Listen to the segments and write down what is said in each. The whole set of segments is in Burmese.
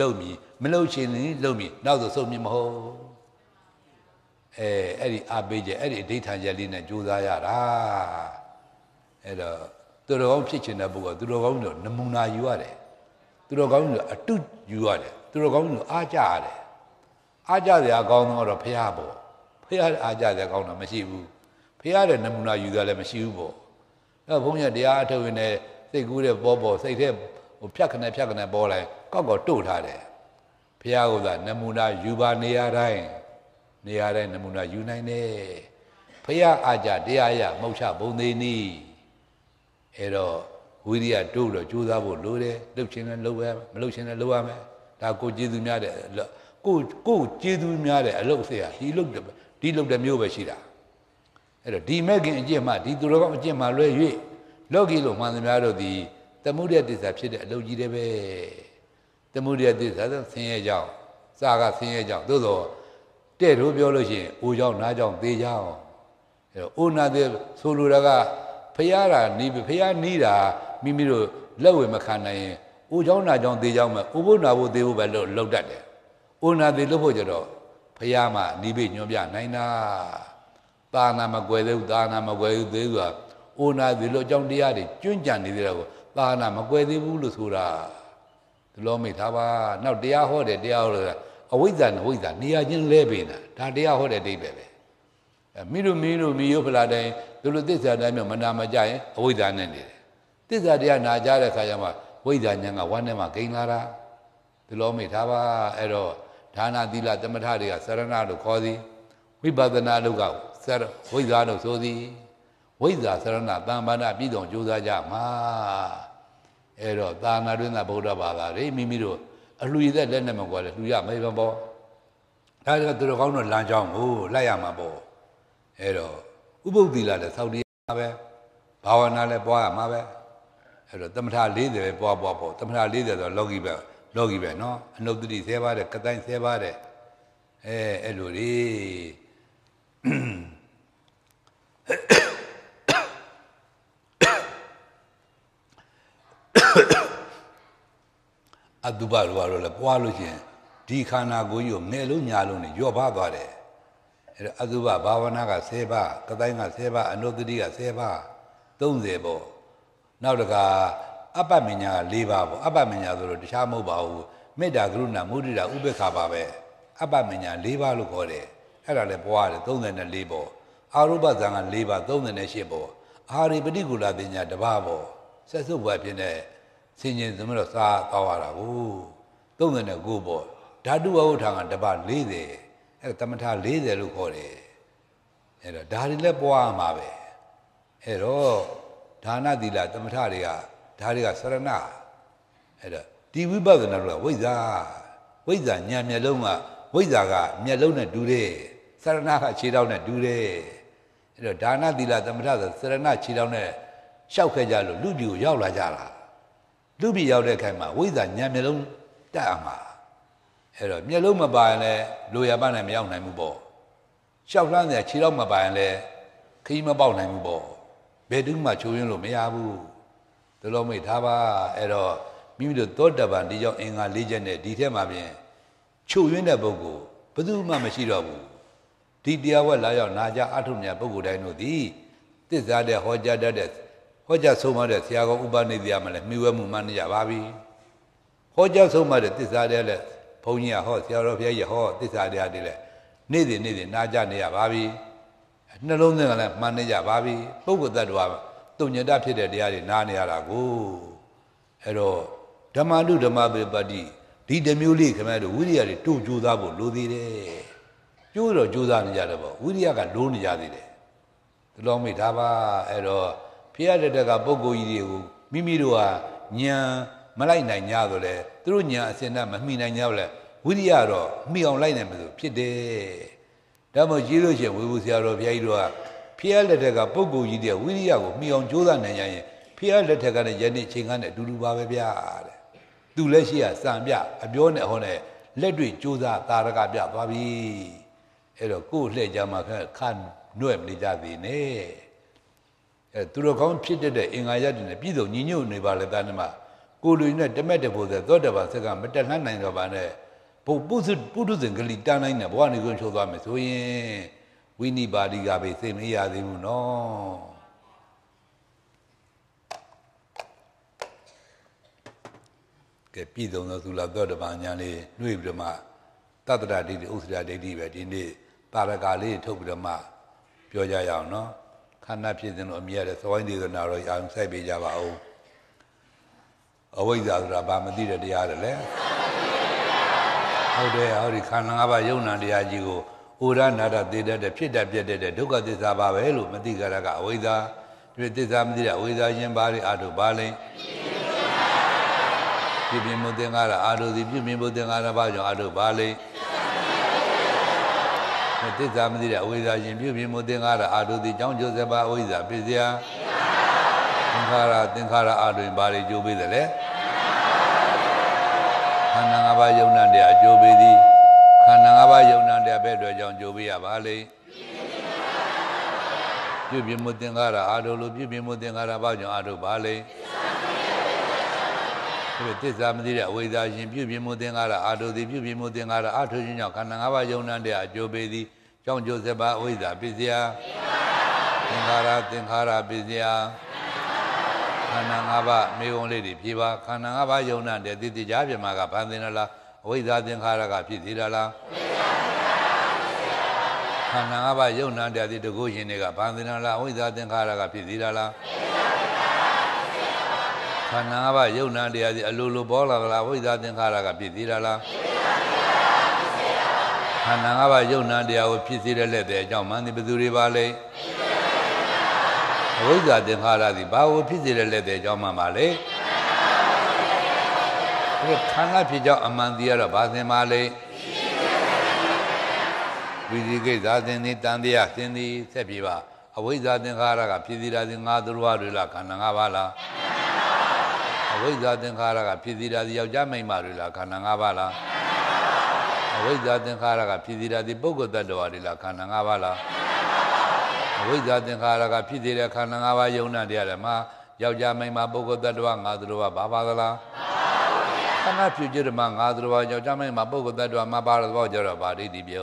လုံမီမလုံချင်ရင်လုံမီနောက်ဆိုစုံမီမဟုတ်အဲအဲ့ဒီအပေးချက်အဲ့ဒီအဋိဌာန်ချက်လေးနဲ့ကြိုးစားရတာအဲ့တော့သူတော်ကောင်းဖြစ်ချင်တဲ့ပုဂ္ဂိုလ်သူတော်ကောင်းတို့နမူနာယူရတယ်သူတော်ကောင်းတို့အတုယူရတယ်သူတော်ကောင်းတို့အားကြရတယ်အားကြစရာကောင်းတော့ဖះပေါ့ဖះအားကြစရာကောင်းတာမရှိဘူးဖះတဲ့နမူနာယူတာလည်းမရှိဘူးပေါ့အဲ့ဘုန်းကြီးတရားအထုတ်ရင်လည်းစိတ်ကူးတဲ့ပေါ်ပေါ်စိတ်ထဲဟိုဖြတ်ခနဲ့ဖြတ်ခနဲ့ပေါ်လိုက် ကောက်ကောက်တို့ထားတယ်ဖះကနမူနာယူပါနေရတိုင်းနေရာတိုင်းနမူနာယူနိုင်တယ်ဖះအာကြတရားရမௌချဘုံသေးနီးအဲ့တော့ဝိရိယတို့တော့ကြိုးစားဖို့လိုတယ်လှုပ်ခြင်းလည်းလှုပ်ရမယ်မလှုပ်ခြင်းလည်းလှုပ်ရမယ်ဒါကိုကျေးဇူးများတဲ့ကိုကိုကျေးဇူးများတဲ့အလုပ်စေရဒီလုပ်တယ်ဒီလုပ်တဲ့မျိုးပဲရှိတာအဲ့တော့ဒီမဲ့ခင်အကျင့်မှဒီသူတော်ကောင်းအကျင့်မှလွဲ၍လောကီလို့မှန်သမျှတို့ဒီသမုဒယတစ္ဆာဖြစ်တဲ့အလုပ်ကြီးတွေပဲ သမုဒယတစ္ဆာဆိုဆင်းရဲကြောင်းစာကဆင်းရဲကြောင်းသို့သောတဲ့တို့ပြောလို့ရှိရင်အိုကြောင်းနားကြောင်းသေကြောင်းအဲ့တော့အိုနာသေးဆိုလိုတာကဖျားတာနီးဖျားနီးတာမိမိတို့လက်ဝဲမခံနိုင်ရင်အိုကြောင်းနာကြောင်းသေကြောင်းမဲ့အိုဖို့နာဖို့သေဖို့ပဲလို့လောက်တတ်တယ်အိုနာသေလို့ဖို့ကြတော့ဖျားမှနီးပိညွှန်ပြနိုင်တာသာနာမကွယ်သေးဘူးသာနာမကွယ်သေးဘူးဆိုတာအိုနာသေလို့အကြောင်းတရားတွေကျွန့်ကြံနေသေးတယ်ကိုသာနာမကွယ်သေးဘူးလို့ဆိုတာ ဒီလိုမိထားပါနောက်တရားဟောတယ်တရားဟောတယ်အဝိဇ္ဇာနဲ့ဝိဇ္ဇာနေရာချင်းလဲပေးတာဒါတရားဟောတဲ့အိဗယ်ပဲမိတို့မိတို့မိယုဖလာတိုင်းဒီလိုသစ္စာတိုင်းမျိုးမနာမကြရင်အဝိဇ္ဇာနဲ့နေတယ်သစ္စာတရားနာကြတဲ့ခါကျမှဝိဇ္ဇာဉာဏ်ကဝမ်းထဲမှာဂိမ်းလာတာဒီလိုမိထားပါအဲ့တော့ဒါနာသီလသမထတွေကစရဏလို့ခေါ်သည်ဝိပဿနာလို့ကစရဝိဇ္ဇာလို့ဆိုသည်ဝိဇ္ဇာစရဏတမ္ပါဏပြည်တော်ကြိုးစားကြမှာ အဲ့တော့သာနာတွင်သာဗုဒ္ဓဘာသာတွေမိမိတို့အလှူရတဲ့လက်နဲ့မကွာလေလှူရမေဘပေါ့ဒါကသူတို့ကောင်းတော့လမ်းကြောင်းကိုလိုက်ရမှာပေါ့အဲ့တော့ဥပုပ်သီလလည်းသောက်တရားပဲဘာဝနာလည်းပွားရမှာပဲအဲ့တော့သမထ40ပဲပွားပွားပေါ့သမထ40ဆိုလောကီပဲလောကီပဲနော်အနုတ္တိဆဲပါတဲ့ကတိုင်းဆဲပါတဲ့အဲအဲ့လိုလေ အတုပလိုပါလို့လည်းပွားလို့ချင်းဒီခန္ဓာကိုယ်ကြီးကိုငယ်လုံးညာလုံးနဲ့ရော့ပါသွားတယ်အဲ့တော့အတုပဘာဝနာက10ပါးကတိုင်းက10ပါးအနုတ္တိက10ပါး30ပေါ့နောက်တကအပ္ပမညာက4ပါးပေါ့အပ္ပမညာဆိုတော့တခြားမဟုတ်ပါဘူးမေတ္တာကရုဏာမုဒိတာဥပေက္ခပါပဲအပ္ပမညာ4ပါးလို့ခေါ်တယ်အဲ့ဒါလည်းပွားတယ်34ပေါ့အာရုပဇံက4ပါး38ပေါ့အာရိပတိကုလပညာတစ်ပါးပေါ့ဆက်စုပ်ဘွယ်ဖြစ်တဲ့ ဆင်ញင်သမီးတော့စားတောက်ရတာကို39ပေါ့ဓာတုဝဟုတ်ထာကတပတ်40အဲ့ဒါတမထ40လို့ခေါ်တယ်အဲ့တော့ဒါတွေလည်းပွားမှာပဲအဲ့တော့ဒါနသီလတမထတွေကဒါတွေကစရဏအဲ့တော့ဒီဝိပဿနာတို့ကဝိဇ္ဇာဝိဇ္ဇာညာမျက်လုံးကဝိဇ္ဇာကမျက်လုံးနဲ့တူတယ်စရဏကခြေထောက်နဲ့တူတယ်အဲ့တော့ဒါနသီလတမထဆိုစရဏခြေထောက်နဲ့ရှောက်ခဲ့ကြလို့လူပြည်ကိုရောက်လာကြတာ လူပြည်ရောက်တဲ့ခိုင်မှာဝိဇ္ဇာညံမျက်လုံးတက်အမှာအဲ့တော့မျက်လုံးမပါရင်လည်းလိုရပါနဲ့မရောက်နိုင်ဘူးပေါ့ရှောက်လှမ်းတဲ့ခြေတော့မပါရင်လည်းခီးမပေါက်နိုင်ဘူးပေါ့ဘယ်တူမှချိုးရင်းလို့မရဘူးဒီလိုမိထားပါအဲ့တော့မိမိတို့သောတပန်ဒီကြောင့်အင်္ဂါ၄ချက်နဲ့ဒီထက်မှပြင်ချိုးရင်းတဲ့ပုဂ္ဂိုလ်ဘယ်သူမှမရှိတော့ဘူးဒီတရားဝက်လာရောက်နာကြအထုမြတ်ပုဂ္ဂိုလ်တိုင်းတို့သည်တစ္ဆာတဲ့ဟောကြားတတ်တဲ့ ဟောကြားဆုံးမတဲ့ဆရာကောဥပနိဒေယမလည်းမိဝဲမှုမှန်းနေကြပါပြီဟောကြားဆုံးမတဲ့တစ္ဆာတဲ့လည်းဘုန်းကြီးကဟောဆရာတော်ဘုရားကြီးဟောတစ္ဆာတရားတွေလည်းနေ့စဉ်နေ့စဉ်နာကြနေရပါပြီနှလုံးသွင်းကလည်းမှန်းနေကြပါပြီပုဂ္ဂိုလ်တ attva တုံညတဖြစ်တဲ့တရားတွေနားနေရတာကိုအဲ့တော့ဓမ္မနုဓမ္မပေပတ္တိဒီတမျိုးလေးခင်ဗျားတို့ဝိရိယတွေတို့ကြိုးစားဖို့လိုသေးတယ်ကျိုးတော့ကြိုးစားနေကြတယ်ပေါ့ဝိရိယကလိုးနေကြသေးတယ်ဒီလိုမိဒါပါအဲ့တော့ ဖျက်တဲ့တက်ကပုဂ္ဂိုလ်ကြီးတွေကိုမိမိတို့ဟာညံမလိုက်နိုင်ကြတော့လေသူတို့ညံအစင်နဲ့မမိနိုင်ကြဘူးလေဝိရိယတော့မိအောင်လိုက်နိုင်မှာဆိုဖြစ်တယ်ဒါမှကြီးလို့ရှိရင်ဝေဘူးဆရာတော်ဘုရားကြီးတို့ကဖျက်လက်ထက်ကပုဂ္ဂိုလ်ကြီးတွေဝိရိယကိုမိအောင်ကြိုးစားနိုင်ရရင်ဖျက်လက်ထက်ကလည်းယနေ့ချိန်ကနဲ့အတူတူပါပဲဗျာတဲ့သူလက်ရှိကစံပြအပြောနဲ့ဟောနဲ့လက်တွေ့ကြိုးစားတာရကပြသွားပြီအဲ့တော့ကိုယ်လှည့်ကြမှာခါနှွဲ့မနေကြသေးနဲ့ အဲသူတော်ကောင်းဖြစ်တဲ့အင်္ဂါရတ္တိနဲ့ပြည်စုံညီညွတ်နေပါလေတာနဲ့မှာကိုလူနဲ့တမက်တဖို့ဆိုသောတပန်ဆက်ကမတက်လှမ်းနိုင်တော့ပါနဲ့ဘုပုစုပုထုဇဉ်ကလေးတန်းနိုင်တယ်ဘဝနေကိုချိုးသွားမယ်ဆိုရင်ဝိနိပါတိကပဲသိမရသေးဘူးနော်ကဲပြည်စုံသောသုလာသောတပန်ညာလေးနှွေပြီးတော့မှတတ္တရဒိဋ္ဌိဥစ္စရာဒိဋ္ဌိပဲဒီနေ့တာရကလေးထုတ်ပြီးတော့မှပြောကြရအောင်နော် ခန္ဓာဖြစ်စဉ်လို့အမြဲတည်းသဝိုင်းဒေသနာတော့အောင်စိုက်ပေးကြပါဦးအဝိဇ္ဇာဆိုတာဘာမသိတဲ့တရားတယ်လေဟုတ်တယ်ဟောဒီခန္ဓာ၅ပါးယုံနာတရားကြီးကိုဩရနာတသေတတ်တဲ့ဖြစ်တတ်ပြတ်တတ်တဲ့ဒုက္ခသစ္စာပါပဲလို့မသိကြတာကအဝိဇ္ဇာဒီသစ္စာမသိတဲ့အဝိဇ္ဇာရှင်ပါးတွေအာထုပါလိမ့်ပြပြမှုသင်္ကာရအာထုသည်ပြပြမှုသင်္ကာရဘာကြောင့်အာထုပါလိမ့် သစ္စာမသိတဲ့အဝိဇ္ဇာရှင်ပြုပြမှုသင်္ကာရအာထုသည်ကြောင့်ကျိုးစပါအဝိဇ္ဇာပြည့်စရာသင်္ခါရသင်္ခါရအာထုရင်ဘာတွေကျိုးပေးတယ်လဲခန္ဓာ၅ပါးယုံနာတဲ့အကျိုးပေးသည်ခန္ဓာ၅ပါးယုံနာတဲ့ဘဲ့အတွက်ကြောင့်ကျိုးပေးရပါလိမ့်ပြုပြမှုသင်္ခါရအာထုလို့ပြုပြမှုသင်္ခါရဘာကြောင့်အာထုပါလိမ့် ဒီသစ္စာမသိတဲ့အဝိဇ္ဇာရှင်ပြုပြမှုသင်္ခါရအာထုသည်ပြုပြမှုသင်္ခါရအာထုခြင်းကြောင့်ခန္ဓာ၅ပါးယုံနာတဲ့အကျိုးပေးသည်ကြောင့်ကျိုးစပါအဝိဇ္ဇာပစ္စယသင်္ခါရသင်္ခါရပစ္စယခန္ဓာ၅ပါးမေုံလေးတွေဖြေပါခန္ဓာ၅ပါးယုံနာတဲ့တိတိကြပြမှာကဖန်သင်ရလားအဝိဇ္ဇာသင်္ခါရကဖြစ်သေးလားခန္ဓာ၅ပါးယုံနာတဲ့တိတကုရှင်တွေကဖန်သင်ရလားအဝိဇ္ဇာသင်္ခါရကဖြစ်သေးလား ခန္ဓာ၅ပါးယုံနာတရားစီအလိုလိုပေါ်လာသလားဝိဇ္ဇာသင်္ခါရကဖြစ်သေးလားခန္ဓာ၅ပါးယုံနာတရားကိုဖြစ်စေတဲ့လက်တဲ့အကြောင်းမှန်ဒီဘယ်သူတွေပါလဲအဝိဇ္ဇာသင်္ခါရသည်ဘာကိုဖြစ်စေတဲ့လက်တဲ့အကြောင်းမှန်ပါလဲဒီခန္ဓာဖြစ်ကြောင်းအမှန်တရားတော့ဘာသင်ပါလဲဝိဇိကိသာသင်သည်တန်တရားသင်သည်ဆက်ပြပါအဝိဇ္ဇာသင်္ခါရကဖြစ်စေတာသည်ငါသူတော်တွေလားခန္ဓာ၅ပါးလား အဝိဇ္ဇာသင်္ခါရကဖြစ်စီတာဒီယောက်ျားမိန်းမတွေလားခန္ဓာ၅ပါးလားအဝိဇ္ဇာသင်္ခါရကဖြစ်စီတာဒီပုဂ္ဂိုလ်တ attva တွေလားခန္ဓာ၅ပါးလားအဝိဇ္ဇာသင်္ခါရကဖြစ်စီတဲ့ခန္ဓာ၅ပါးယုံနာတရားတွေမှာယောက်ျားမိန်းမပုဂ္ဂိုလ်တ attva ငါသူတော်ဘာပါသလားခန္ဓာဖြစ်ကြတဲ့မှာငါသူတော်ယောက်ျားမိန်းမပုဂ္ဂိုလ်တ attva မှာပါတော့ကြတော့ဗာဒိဋ္ဌိပြု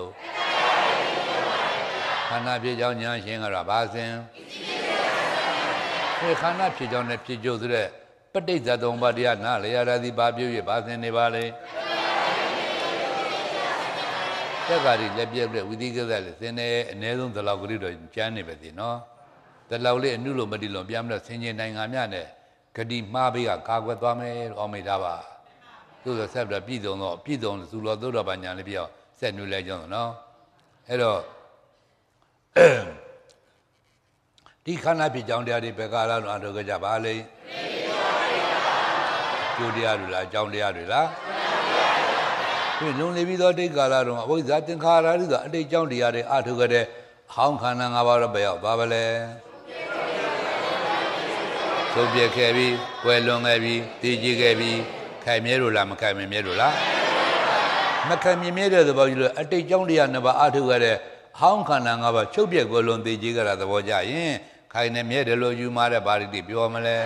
ခန္ဓာဖြစ်ကြောင်းညာရှင်းကတော့ဘာစဉ်ဒီခန္ဓာဖြစ်ကြောင်းနဲ့ဖြစ်ကြဆိုတဲ့ ပဋိစ္စသုံးပါးတရားနာလေရတာဒီဘာပြု၍ဘာသင်နေပါလဲတက်ကာရီလက်ပြက်လက်ဝိသိကသလည်းသင်နေအ ਨੇ ဆုံးဒီလောက်ကလေးတော့ကျမ်းနေပဲဒီနော်ဒီလောက်လေးအနုလိုမတိလွန်ပြမလို့ဆင်ခြင်နိုင်ငံမြနဲ့ဂတိမှားပေးကကာကွယ်သွားမယ်လို့အောင်မိတာပါသို့သောဆက်ပြီးပြည်စုံတော့ပြည်စုံသူတော်သို့တော်ပါညာလေးပြောဆက်နွေးလဲကြောင်းနော်အဲ့တော့ဒီခန္ဓာဖြစ်ကြောင်းတရားတွေဘယ်ကာလတော့အထောက်ကြပါလိမ့် ကျိုးတရားတွေလားအကြောင်းတရားတွေလားဒီလုံနေပြီးတော့တိတ်ကာလတော့အဝိဇ္ဇာသင်္ခါရတွေဆိုအတိတ်ကြောင့်တရားတွေအထုကြတဲ့ဟောင်းခန္ဓာ၅ပါးတော့ဘယ်ရောက်သွားပါလဲသုတ်ပြက်ခဲ့ပြီးကွယ်လွန်ခဲ့ပြီးတည်ကြည်ခဲ့ပြီးခိုင်မြဲလို့လားမခိုင်မြဲလို့လားမခိုင်မြဲတဲ့သဘောကြီးလို့အတိတ်ကြောင့်တရားနှစ်ပါးအထုကြတဲ့ဟောင်းခန္ဓာ၅ပါးချုပ်ပြက်ကွယ်လွန်တည်ကြည်ကြတာသဘောကြရင်ခိုင်နေမြဲတယ်လို့ယူမှာတဲ့ဗာရိတိပြောမလဲ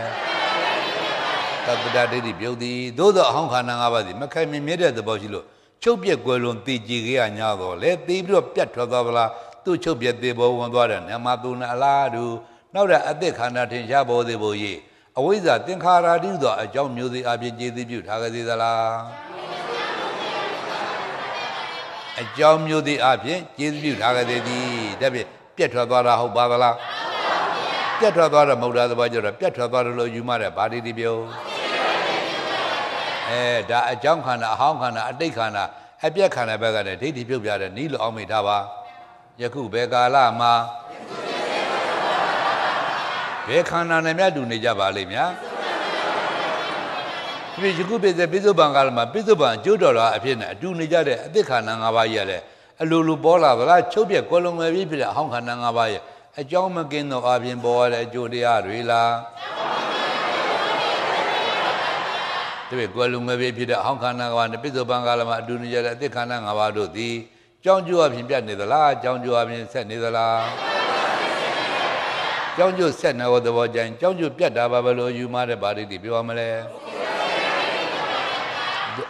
သတ္တဒိဋ္ဌိပြုတ်သည်သို့သောအဟောင်းခန္ဓာ၅ပါးသည်မခိုင်မြဲတဲ့သဘောရှိလို့ချုပ်ပြက်ကွယ်လွန်တည်ကြည်ခဲ့ရညာတော့လေတည်ပြီးတော့ပြတ်ထွက်သွားသလားသူ့ချုပ်ပြက်သေးဘောဝင်သွားတယ်နမသူနာအလားတူနောက်တဲ့အသက်ခန္ဓာထင်ရှားပေါ်သေးဖို့ရအဝိဇ္ဇာသင်္ခါရတိသောအကြောင်းမျိုးစေ့အဖြစ်ကျေသိပြုထားကြသေးသလားအကြောင်းမျိုးစေ့အဖြစ်ကျေသိပြုထားကြသေးသည်တပြည့်ပြတ်ထွက်သွားတာဟုတ်ပါသလားပြတ်ထွက်သွားတော့မဟုတ်တာသဘောကျတော့ပြတ်ထွက်သွားတယ်လို့ယူမှတဲ့ဗာတိတိပြော အဲဒါအကြောင်းခန္ဓာအဟောင်းခန္ဓာအတိတ်ခန္ဓာအပြက်ခန္ဓာဘက်ကလည်းဒိဋ္ဌိပြုတ်ပြတဲ့နီးလို့အောင်မိထားပါယခုဘယ်ကာလမှာဘယ်ခန္ဓာနဲ့မြတ်တူနေကြပါလိမ့်များဒီယခုပြည့်တဲ့ပိဿုပံကာလမှာပိဿုပံအကျိုးတော်လာအဖြစ်နဲ့အတူနေကြတဲ့အတိတ်ခန္ဓာ၅ပါးကြီးရတယ်အလိုလိုပေါ်လာသလားချုပ်ပြက်ကွယ်လွန်ငယ်ပြီးဖြစ်တဲ့အဟောင်းခန္ဓာ၅ပါးရဲ့အကြောင်းမကင်းသောအပြင်ပေါ်ရတဲ့အကျိုးတရားတွေလား တပည့်ကွယ်လုံငယ်ပြဖြစ်တဲ့အဟောင်းခန္ဓာကဘာနဲ့ပိဿုပံကာလမှာအတူနေကြတဲ့အသစ်ခန္ဓာ၅ပါးတို့သည်ကြောင်းကျိုးအပြင်ပြတ်နေသလားကြောင်းကျိုးအပြင်ဆက်နေသလားကြောင်းကျိုးဆက်နေသောသဘောကြရင်ကြောင်းကျိုးပြတ်တာပါဘလို့ယူမတဲ့ဗာရိတိပြောမလဲ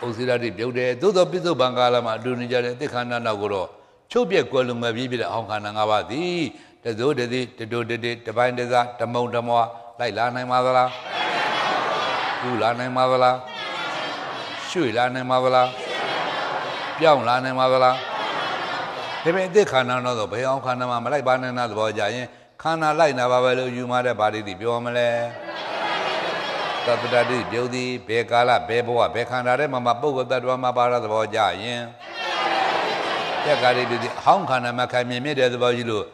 ဥစီရတိပြုတ်တယ်သို့သောပိဿုပံကာလမှာအတူနေကြတဲ့သစ္ခန္ဓာနောက်ကိုတော့ချုပ်ပြက်ကွယ်လွန်မဲ့ပြီးပြတဲ့အောင်ခန္ဓာ၅ပါးသည်တစိုးတတိတတူတတိတပိုင်းတစားတမုံတမွားလိုက်လာနိုင်ပါသလားဥလာနိုင်ပါသလား ရွှေ့လာနိုင်ပါသလားပြောင်းလာနိုင်ပါသလားဒါပေမဲ့အသက်ခန္ဓာတော့ဘယ်အောင်ခန္ဓာမှမလိုက်ပါနဲ့နာသဘောကြရင်ခန္ဓာလိုက်နာပါပဲလို့ယူမတဲ့ဗာတိတိပြောမလဲသတ္တတိပြုတ်သည်ဘယ်ကာလဘယ်ဘဝဘယ်ခန္ဓာထဲမှာမပုဂ္ဂိုလ်တ attva မှာပါရသဘောကြရင်တက်ကာရီပြုတ်သည်အဟောင်းခန္ဓာမှာခံမြင်မြတဲ့သဘောကြီးလို့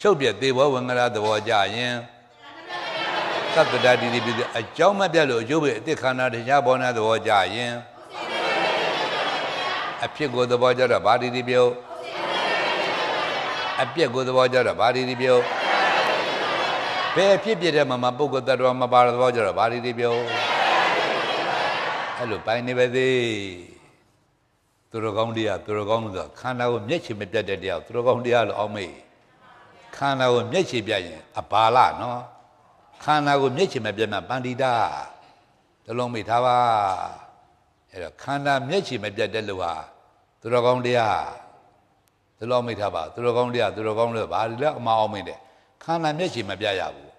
ချုပ်ပြသေးဘောဝင်္ဂလာသဘောကြရင်သတ္တတတိတိပြုတ်သည်အကြောင်းမပြတ်လို့အကျိုးပဲအတိခန္ဓာတရားပေါ်နေသဘောကြရင် အဖြစ်ကိုသဘောကြတော့ဗာတိတိပြုတ်အပြက်ကိုသဘောကြတော့ဗာတိတိပြုတ်ဘယ်ဖြစ်ဖြစ်တဲ့မှာမှာပုဂ္ဂိုလ်တ attva မပါတဲ့သဘောကြတော့ဗာတိတိပြုတ်အဲ့လိုပိုင်းနေပါသေးသူတော်ကောင်းတရားသူတော်ကောင်းလို့ဆိုခန္ဓာကိုမျက်ခြေမပြတ်တဲ့တရားသူတော်ကောင်းတရားလို့အောက်မေ့ခန္ဓာကိုမျက်ခြေပြရင်အပါလနော်ခန္ဓာကိုမျက်ခြေမပြတ်မှပန္တိတာတလုံးမိထားပါ အဲ့တော့ခန္ဓာမျက်ခြေမပြတ်တဲ့လူဟာသူတော်ကောင်းတရားဒီလိုမိထားပါသူတော်ကောင်းတရားသူတော်ကောင်းလို့ဘာလဲအမအောင်မိတယ်ခန္ဓာမျက်ခြေမပြတ်ရဘူး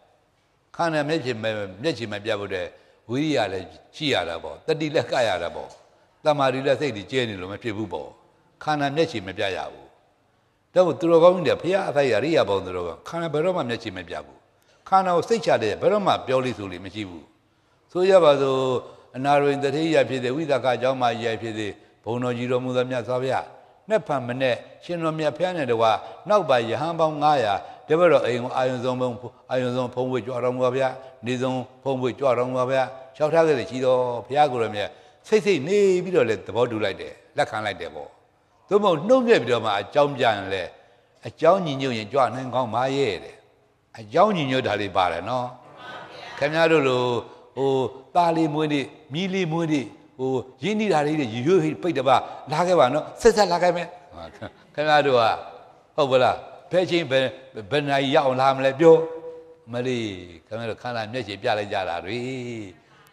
ခန္ဓာမျက်ခြေမျက်ခြေမပြတ်ဖို့တဲ့ဝိရိယလည်းရှိရတာပေါ့တတိလည်းကရတာပေါ့တမာရီလည်းစိတ်ကြီးကျဲနေလို့မဖြစ်ဘူးပေါ့ခန္ဓာမျက်ခြေမပြတ်ရဘူးတော့သူတော်ကောင်းတွေဘုရားအဖိုက်ရရိယာဘုံသူတော်ကောင်းခန္ဓာဘယ်တော့မှမျက်ခြေမပြတ်ဘူးခန္ဓာကိုစိတ်ချတဲ့ဘယ်တော့မှပြောလိဆိုလိမရှိဘူးဆိုရပါစို့ အနာရိန်တတိယဖြစ်တဲ့ဝိသကအကြောင်းမှရဖြစ်တဲ့ဘုံတော်ကြီးတော်မူသောမြတ်စွာဘုရားနဲ့ဖန်မနဲ့ရှင်တော်မြတ်ဖျားနဲ့တကွာနောက်ပါယဟန်ပေါင်း900တပည့်တော်အိမ်ကိုအာယုံဆုံးဘုံအာယုံဆုံးဖုံးဝေကြွတော်မူပါဗျာနေဆုံးဖုံးဝေကြွတော်မူပါဗျာလျှောက်ထားခဲ့တဲ့ရှိတော်ဘုရားကိုယ်တော်မြတ်စိတ်စိတ်နေပြီးတော့လည်းသဘောတူလိုက်တယ်လက်ခံလိုက်တယ်ပေါ့သို့မဟုတ်နှုတ်မြက်ပြီးတော့မှအကြောင်းပြန်လဲအကြောင်းညီညွတ်ရင်ကြွနိုင်ကောင်းပါရဲ့တဲ့အကြောင်းညီညွတ်တာလေးပါတယ်နော်ခင်ဗျားတို့လို ဟိုသားလေးမွေးလေးမီးလေးမွေးလေးဟိုရင်းနေတာလေးတွေရွရွပိတ်တပါလာခဲ့ပါနော်ဆက်ဆက်လာခဲ့မယ်ခင်ဗျားတို့ကဟုတ်ပလားဖဲချင်းဘယ်ဘယ်နိုင်ရအောင်လာမလဲပြောမလေးခင်ဗျားတို့ခန္ဓာမျက်ခြေပြလိုက်ကြတာတွေ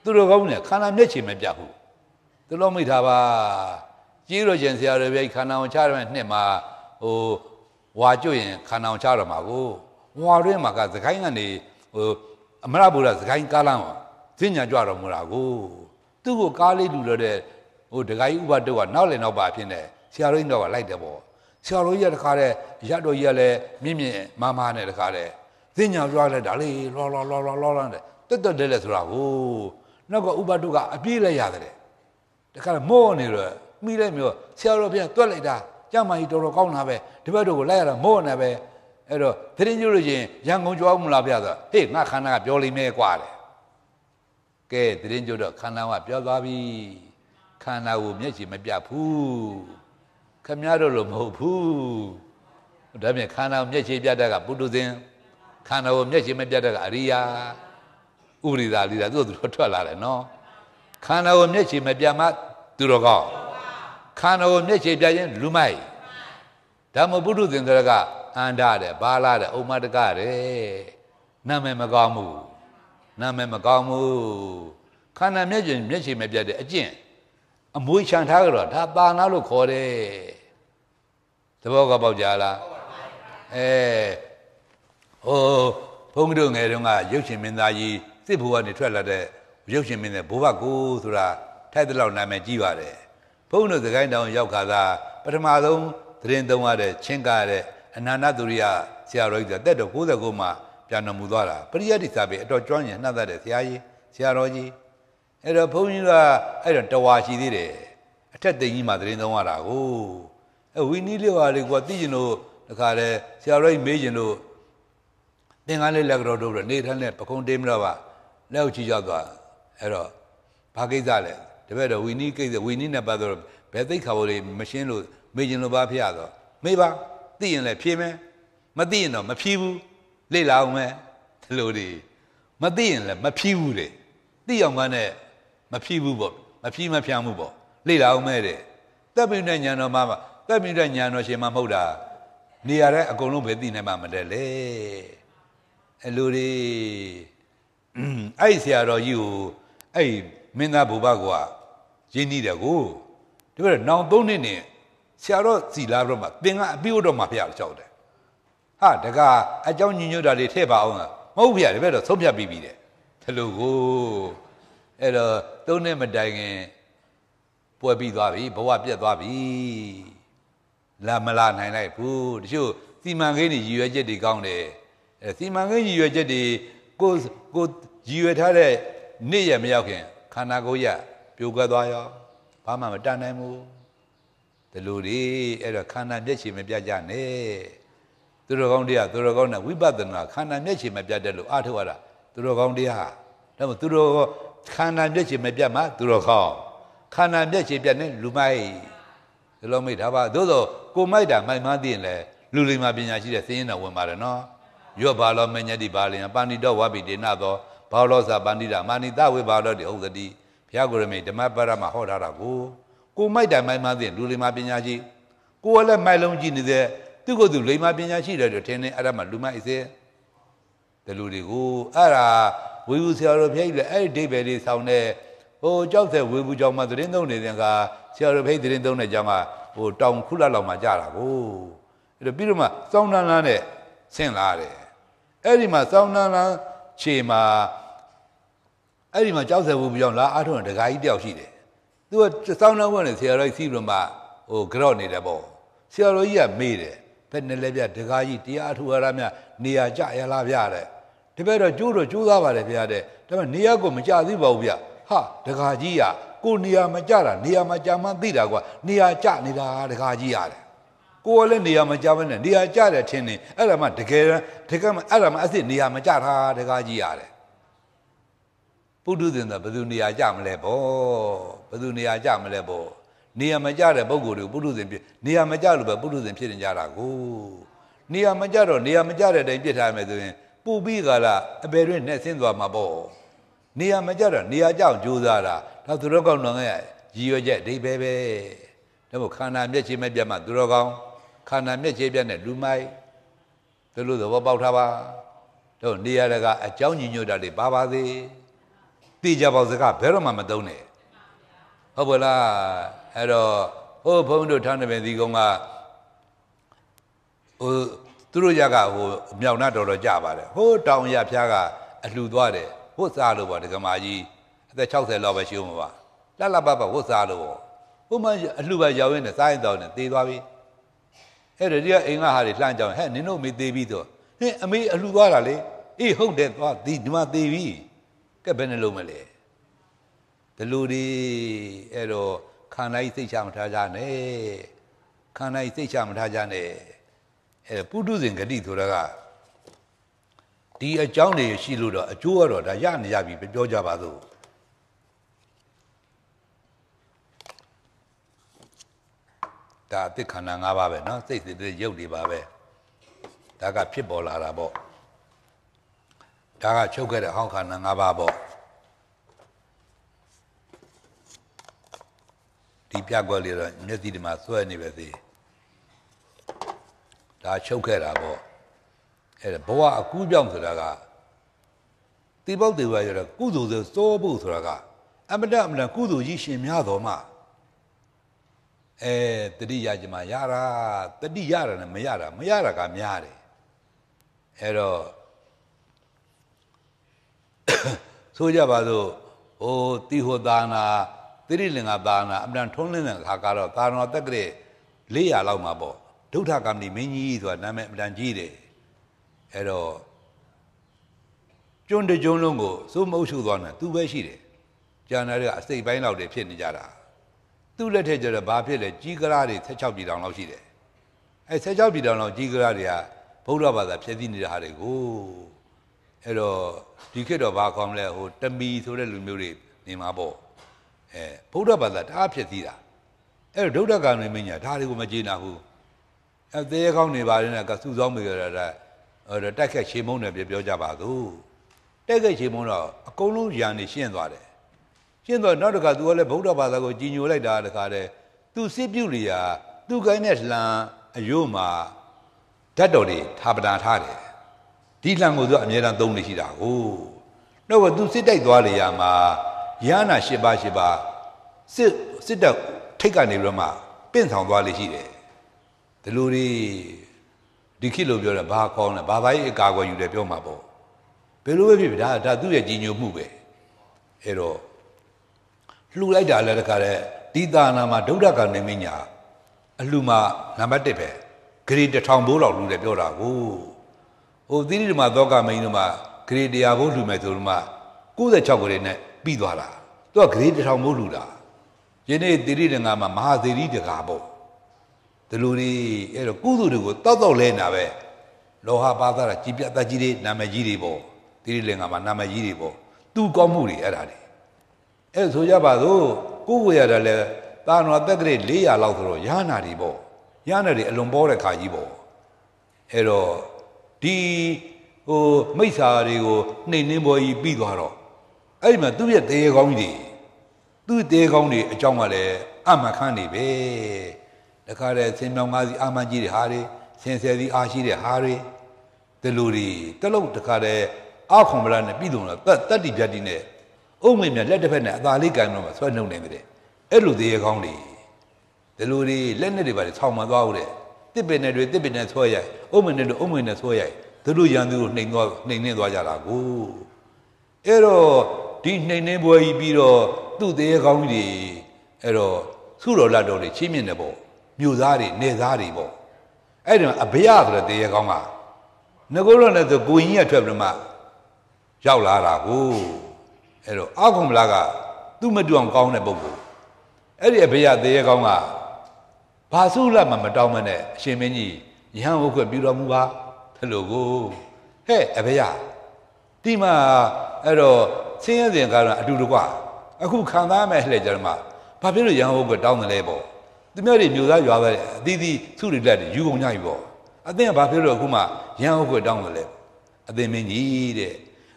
သူတို့ကောင်းတယ်ခန္ဓာမျက်ခြေမပြဘူးသူလုံးမိထားပါကြီးရခြင်းဆရာတွေပဲခန္ဓာအောင်ချရမယ့်နှစ်မှာဟိုဝါကျွရင်ခန္ဓာအောင်ချရမှာကိုဝါတွင်းမှာကသခိုင်းကနေဟိုအမရဗုဒ္ဓသခိုင်းကားလမ်း ဈဉ္ညာကြွတော်မူတာကိုသူ့ကိုကားလေးလူလို့တဲ့ဟိုဒကာကြီးဥပတုကနောက်လည်းနောက်ပါဖြစ်နေဆရာတော်ကြီးတော့လိုက်တယ်ပေါ့ဆရာတော်ကြီးကတခါတဲ့ရတ်တော်ကြီးကလည်းမြင့်မြင့်မားမားနဲ့တခါတဲ့ဈဉ္ညာကြွလိုက်တာလေလောလောလောလောလောလောတဲ့တက်တက်တဲ့လေဆိုတာကိုနောက်ကဥပတုကအပြေးလိုက်ရတယ်တခါမောနေတော့မိလိုက်မျိုးဆရာတော်ပြန်တွက်လိုက်တာကြမ်းမကြီးတော်တော်ကောင်းတာပဲဒီဘက်တို့ကိုလိုက်ရတာမောနေပဲအဲ့တော့သတင်းကြိုးလို့ချင်းရန်ကုန်ကြွားမှုလားဗျာဆိုဟေးငါခန္ဓာကပြောလိမ့်မယ်ကွာလေ ကဲသတင်းကြိုးတော့ခန္ဓာကပြောသွားပြီခန္ဓာကိုမျက်ခြေမပြတ်ဘူးခမည်းတော်လို့မဟုတ်ဘူးဒါပြင်ခန္ဓာကိုမျက်ခြေပြတ်တဲ့ကပုထုဇဉ်ခန္ဓာကိုမျက်ခြေမပြတ်တဲ့ကအရိယာဥပရိသာလိသာသူတို့ထွက်လာတယ်နော်ခန္ဓာကိုမျက်ခြေမပြတ်မှသူတော်ကောင်းခန္ဓာကိုမျက်ခြေပြတ်ရင်လူမိုက်ဓမ္မပုထုဇဉ်ဆိုတဲ့ကအန္တတဲ့ဘာလာတဲ့ဥမ္မတကတဲ့နာမည်မကောင်းဘူး နာမည်မကောင်းဘူးခန္ဓာမျက်ကျင်မျက်ခြေမပြတ်တဲ့အကျင့်အမွေချန်ထားကြတော့ဒါပါနာလို့ခေါ်တယ်သဘောကပေါက်ကြလားအဲဟိုဘုန်းကြီးတို့ငယ်တုန်းကရုပ်ရှင်မင်းသားကြီးစစ်ဘုရားနေထွက်လာတဲ့ရုပ်ရှင်မင်းတဲ့ဘိုးဘကိုဆိုတာထိုက်တဲ့လောက်နာမည်ကြီးပါတယ်ဘုန်းတို့သခိုင်းတောင်ရောက်ခါသာပထမဆုံးသတင်းသုံးရတဲ့ချင်းကားတဲ့အနန္တသူရိယဆရာတော်ကြီးတက်တော့69မှာ ပြန်တော်မူသွားတာပရိယတ်တိစာပေအတော်ကျွမ်းကျင်နှံ့သက်တဲ့ဆရာကြီးဆရာတော်ကြီးအဲ့တော့ဘုန်းကြီးကအဲ့တော့တဝါရှိသေးတယ်အထက်သိင်ကြီးမှာသတင်းသုံးရတာကိုအဝီနီးလေးပါလေကွာသိကျင်လို့တခါတည်းဆရာတော်ကြီးမေးကျင်လို့သင်္ကန်းလေးလက်ကြောတို့တော့နေထမ်းနဲ့ပကုံးတင်းမတော့ပါလက်ကိုချီရောက်သွားအဲ့တော့ဘာကိစ္စလဲတပည့်တော်ဝီနီးကိစ္စဝီနီးနဲ့ပတ်သက်တော့ဘယ်သိခါဖို့လေးမရှင်းလို့မေးကျင်လို့ပါဖျက်တော့မေးပါသိရင်လည်းဖြေမယ်မသိရင်တော့မဖြေဘူး လေ့လာအောင်မယ်ဒီလိုတွေမသိရင်လည်းမဖြေဘူးတဲ့သိအောင်ကနဲ့မဖြေဘူးပေါ့မဖြေမဖြေမှုပေါ့လေ့လာအောင်မယ်တဲ့တပ်ပိတဲ့ညာတော်မှာတပ်ပိတဲ့ညာတော်ရှင်မမဟုတ်တာနေရာတဲ့အကုန်လုံးပဲသိနိုင်မှာမတယ်လေအလိုတွေအဲ့ဆရာတော်ကြီးကိုအဲ့မင်းသားဘုဘကွာရရင်းနှီးတယ်ကိုဒီမဲ့နောင်သုံးနှစ်နဲ့ဆရာတော်စီလာတော့မှသင်ကအပြီးတော့မှဖျက်ကြောက်တယ် အတကအကြောင်းညင်ညွတ်တာတွေထည့်ပါအောင်လားမဟုတ်ဘူးဗျာဒီဘက်တော့ဆုံးဖြတ်ပြီးပြီတဲ့ဒီလိုကိုအဲ့တော့သုံးနဲ့မတိုင်ခင်ပွဲပြီးသွားပြီဘဝပြတ်သွားပြီလာမလာနိုင်လိုက်ဘူးတချို့စီမံကိန်းတွေရည်ရွယ်ချက်တွေကောင်းတယ်အဲစီမံကိန်းရည်ရွယ်ချက်တွေကိုကိုရည်ရွယ်ထားတဲ့နေ့ရက်မရောက်ခင်ခန္ဓာကိုယ်ရပြိုကွက်သွားရောဘာမှမတတ်နိုင်ဘူးဒီလိုလေအဲ့တော့ခန္ဓာမျက်ခြေမပြတ်ကြနဲ့ သူတော်ကောင်းတရားသူတော်ကောင်းနဲ့ဝိပဿနာခန္ဓာမျက်ခြေမပြတ်တဲ့လို့အားထုတ်ရတာသူတော်ကောင်းတရားဒါမှသူတော်ခန္ဓာမျက်ခြေမပြတ်မှသူတော်ကောင်းခန္ဓာမျက်ခြေပြတ်နေလူမိုက်ဒီလိုမိတ်ဒါပါသို့သောကိုမိုက်တာမိုက်မှန်းသိရင်လေလူလိမ္မာပညာရှိတဲ့သိရင်တော်ဝင်ပါတယ်နော်ရော့ဘာလောမညတိပါလင်ပါဏိတော်ဝပိတေနသောဘာလောစာပန္တိတာမာနိတဝေဘာလောတိဥဒတိဘုရားကိုရမေဓမ္မပရမဟောထားတာကိုကိုမိုက်တိုင်မိုက်မှသိရင်လူလိမ္မာပညာရှိကိုကလည်းမိုက်လုံးကြည့်နေတဲ့ သူကသူလိမ္မာပညာရှိတယ်လို့ထင်နေအဲ့ဒါမှလူမိုက်အစေတလူတွေကိုအဲ့ဒါဝေဘူးဆရာတော်ဖျိုက်လေအဲ့ဒီဒိဗေလေးဆောင်းတဲ့ဟိုကြောက်တဲ့ဝေဘူးကြောင့်မှသတင်းသုံးနေတဲ့ကဆရာတော်ဖိတ်သတင်းသုံးတဲ့ကြောင့်ကဟိုတောင်ခုလက်လောက်မှကြာတာကိုအဲ့တော့ပြီးတော့မှစောင်းတန်းလန်းနဲ့ဆင့်လာတယ်အဲ့ဒီမှာစောင်းတန်းလန်းခြေမှာအဲ့ဒီမှာကြောက်စဲဘူးပြောင်းလာအားထုတ်တဲ့ဒကာကြီးတယောက်ရှိတယ်သူကစောင်းတန်းဝင်နေဆရာတော်ကြီးစီးပြီးတော့မှဟိုကြော့နေတယ်ပေါ့ဆရာတော်ကြီးကမေးတယ် ဘယ်နဲ့လဲဗျဒကာကြီးတရားအထုရမြနေရာကြရလားဗျတဲ့ဒီဘက်တော့ကျိုးတော့ကျိုးသားပါတယ်ဗျတဲ့ဒါပေမဲ့နေရာကိုမကြသေးပါဘူးဗျဟာဒကာကြီးကကိုနေရာမကြတာနေရာမကြမှသိတာကွာနေရာကြနေတာဒကာကြီးရတယ်ကိုကလည်းနေရာမကြဘဲနဲ့နေရာကြတယ်ထင်နေအဲ့ဒါမှတကယ်တကယ်မှအဲ့ဒါမှအစ်စ်နေရာမကြတာဒကာကြီးရတယ်ပုထုဇဉ်သာဘယ်သူနေရာကြမလဲဗောဘယ်သူနေရာကြမလဲဗော နေရာမကြတဲ့ပုံကိုယ်တွေကိုပုထုဇဉ်ဖြစ်နေရာမကြလို့ပဲပုထုဇဉ်ဖြစ်နေကြတာကိုနေရာမကြတော့နေရာမကြတဲ့အတိုင်းပြစ်ထားမယ်ဆိုရင်ပူပြီးကလာအပေတွင်နဲ့ဆင်းသွားမှာပေါ့နေရာမကြတော့နေရာကြောက်ကြိုးစားတာဒါသူတော်ကောင်းတော်ရဲ့ရည်ရွယ်ချက်ဒိဗေပဲဒါမို့ခန္ဓာမျက်ခြေမဲ့ပြတ်မှသူတော်ကောင်းခန္ဓာမျက်ခြေပြတ်နဲ့လူမိုက်ဒီလိုသဘောပေါက်ထားပါတို့နေရာတကအကြောင်းညီညွတ်တာတွေပါပါသေးသိကြပါစကားဘယ်တော့မှမသုံးနဲ့ဟုတ်ပါလား အဲ့တော့ဟိုဘုန်းတို့ထောင်းနေပင်ဒီကုန်းကဟိုသူတို့ရကဟိုမြောက်နှတော်တော်ကြပါတယ်ဟိုတောင်ရဖျားကအလှူသွားတယ်ဟိုစားလို့ပါဒကမာကြီးအသက်60လောက်ပဲရှိဦးမှာပါလှလှပပဟိုစားလို့ဟိုမှအလှူပဲရောက်ရင်းနဲ့စားရင်တော့နေသေသွားပြီအဲ့ဒါဒီကအိမ်ကဟာတွေလှမ်းကြောင်ဟဲ့နင်တို့မေသေးပြီတော့ဟင်းအမေအလှူသွားတာလေအေးဟုတ်တယ်သွားဒီဒီမှာသေပြီကဲဘယ်နဲ့လုံးမလဲဒီလူတွေအဲ့တော့ ခန္ဓာကြီးစိတ်ချမထားကြနဲ့ခန္ဓာကြီးစိတ်ချမထားကြနဲ့အဲပုထုဇဉ်ဂတိဆိုတာကဒီအကြောင်းတွေရှိလို့တော့အကျိုးကတော့ဒါရနေရပြီပြောကြပါစို့ဒါအစ်ခန္ဓာ၅ပါးပဲเนาะစိတ်စိတ်တွေရုပ်တွေပါပဲဒါကဖြစ်ပေါ်လာတာပေါ့ဒါကချုပ်ခဲ့တဲ့ဟောင်းခန္ဓာ၅ပါးပေါ့ ဒီပြကွက်လေးတော့မျက်စိဒီမှာဆွဲနေပဲသေးဒါချုပ်ခဲ့တာပေါ့အဲ့ဒါဘဝအကူးပြောင်းဆိုတာကတိပေါက်တေဝရရကုသိုလ်ဆိုစိုးဖို့ဆိုတာကအမတအမတကုသိုလ်ကြီးရှင်များတော်မှာအဲတတိယကြမှာရတာတတိရတာနဲ့မရတာမရတာကများတယ်အဲ့တော့ဆိုကြပါစို့ဟိုတိဟောသာနာ တိရိလင်္ကာသာနာအမှန်ထုံးလင်းတဲ့ခါကတော့သာရဏတက္ကရေ400လောက်မှာပေါ့ဒုဋ္ဌကမ္မဏိမင်းကြီးဆိုတာနာမည်အမှန်ကြီးတယ်အဲ့တော့ကျွန်းတကျွန်းလုံးကိုစိုးမအုပ်ရှုသွားတယ်သူပဲရှိတယ်ကျန်တဲ့ကအစိတ်ပိုင်းလောက်တွေဖြစ်နေကြတာသူ့လက်ထက်ကျတော့ဘာဖြစ်လဲကြီးကရာတွေ16ပြည်တောင်လောက်ရှိတယ်အဲ16ပြည်တောင်လောက်ကြီးကရာတွေကဗုဒ္ဓဘာသာဖြစ်သိနေတဲ့ဟာတွေကိုအဲ့တော့ဒီခေတ်တော့ဘာခေါ်မလဲဟိုတမီဆိုတဲ့လူမျိုးတွေနေမှာပေါ့ အဲဗုဒ္ဓဘာသာဒါအဖြစ်သီးတာအဲဒုဒ္ဒကံနေမင်းညာဒါတွေကိုမကျေနပ်ဘူးအဲသေးကောင်းနေပါရင်ကစုဆောင်မိကြတာဒါတိုက်ခက်ရှေမုံတယ်ပြပြောကြပါသူတိုက်ခက်ရှေမုံတော့အကုန်လုံးရန်နေရှင်းသွားတယ်ရှင်းသွားနောက်တခါသူကလည်းဗုဒ္ဓဘာသာကိုကြီးညိုလိုက်တာတခါတဲ့သူစစ်ပြုလျာသူကိုင်းတဲ့လှံအယို့မှာဓာတ်တော်တွေထာပနာထားတယ်ဒီလှံကိုသူအမြဲတမ်းသုံးနေရှိတာကိုတော့သူစစ်တိုက်သွားလျာမှာ ရဟနာ၈ပါး၈ပါးစစ်စစ်တပ်ထိတ်ကနေပြီးတော့မှပင့်ဆောင်သွားလိမ့်ရှိတယ်ဒီလိုတွေဒီခေတ်လိုပြောတယ်ဘာကောင်းလဲဘာသာရေးအကာအကွယ်ယူတယ်ပြောမှာပေါ့ဘယ်လိုပဲဖြစ်ဖြစ်ဒါဒါသူ့ရဲ့ကြီးညိုမှုပဲအဲ့တော့လှူလိုက်တာလည်းတခါတည်းဒီသာနာမှာဒုဒ္ဒကနေမညာအလှမှာနံပါတ်1ပဲဂရီတစ်ထောင်ဘိုးလောက်လှူတယ်ပြောတာကိုဟိုသီရိဓမ္မသောကမိန်တို့မှာဂရီတရားဘိုးလှူမယ်ဆိုတော့မှ96ဂရီနဲ့ ပြီးသွားတာသူကဂရီတစ်ထောင်ဘိုးလှူတာယနေ့သီရိဓမ္မမှာမဟာသီရိတကာပေါ့ဒီလိုတွေအဲ့တော့ကုသိုလ်တွေကိုတောက်တောက်လဲနာပဲလောဟပါသရာကြည်ပြတ်တကြီးတွေနာမည်ကြီးတွေပေါ့သီရိလင်္ကာမှာနာမည်ကြီးတွေပေါ့သူကောင်းမှုတွေအဲ့ဒါတွေအဲ့ဆိုကြပါစို့ကိုယ်ဝေရတာလဲတာနောတက်ကလေး400လောက်ဆိုတော့ရဟနာတွေပေါ့ရဟနာတွေအလွန်ပေါ်တဲ့ခါကြီးပေါ့အဲ့တော့ဒီဟိုမိစ္ဆာတွေကိုနှိမ်နှင်းပေါ်ကြီးပြီးသွားတော့ အဲ့ဒီမှာသူ့ရဲ့တေကောင်းကြီးတွေသူ့တေကောင်းတွေအကြောင်းကလည်းအမှန်ခန့်နေပဲတခါတည်းဆင်းမြောင်ကားစီအာမကြီးတွေဟာတွေဆင်းဆယ်စီအားရှိတဲ့ဟာတွေဒီလိုတွေတလုံးတခါတည်းအခွန်မလားနဲ့ပြည်တော်တော့တတ်တိပြတ်တိနဲ့အုံမိမြလက်တစ်ဖက်နဲ့အသာလေးကင်တော့မှဆွဲနှုတ်နေတယ်အဲ့လိုသေးရကောင်းတွေဒီလိုတွေလက်နဲ့တွေပါဆောင်းမသွားဘူးတဲ့တစ်ပင်နဲ့တွေတစ်ပင်နဲ့ဆွဲရိုက်အုံမိနဲ့တို့အုံမိနဲ့ဆွဲရိုက်သူတို့ရန်သူကိုနှိမ်သွားနှိမ်နှင်းသွားကြတာကိုအဲ့တော့ ဒီနှိမ်နှင်းပွဲကြီးပြီးတော့သူ့သေးရကောင်းကြီးတွေအဲ့တော့သုတော်လတ်တော်တွေချင်းမြင့်တယ်ပေါ့မြို့သားတွေနေသားတွေပေါ့အဲ့ဒီမှာအဘယဆိုတဲ့သေးရကောင်းကငကိုတော့လည်းဆိုကိုရင်ရထွက်ပြီးမှရောက်လာတာကိုအဲ့တော့အာခုံမလားကသူ့မတူအောင်ကောင်းတဲ့ပုဂ္ဂိုလ်အဲ့ဒီအဘေရသေးရကောင်းကဘာစုလတ်မှမတောင်းမနဲ့အရှင်မင်းကြီးရဟန်းဟုတ်ခွင့်ပြုတော်မူပါထလို့ကိုဟဲ့အဘေရဒီမှာအဲ့တော့ ဆင်းရဲစဉ်ကတော့အတူတကွအခုခံစားမဲ့လှည့်ကြတော့မှဘာဖြစ်လို့ရဟန်းဟုတ်ခွင့်တောင်းတယ်လဲပေါ့သူများတွေမျိုးသားရွာပဲအသီးသီးသူ့တွေလက်တွေယူကုန်ကြပြီပေါ့အသင်ကဘာဖြစ်လို့အခုမှရဟန်းဟုတ်ခွင့်တောင်းတယ်လဲအသင်မင်းကြီးတဲ့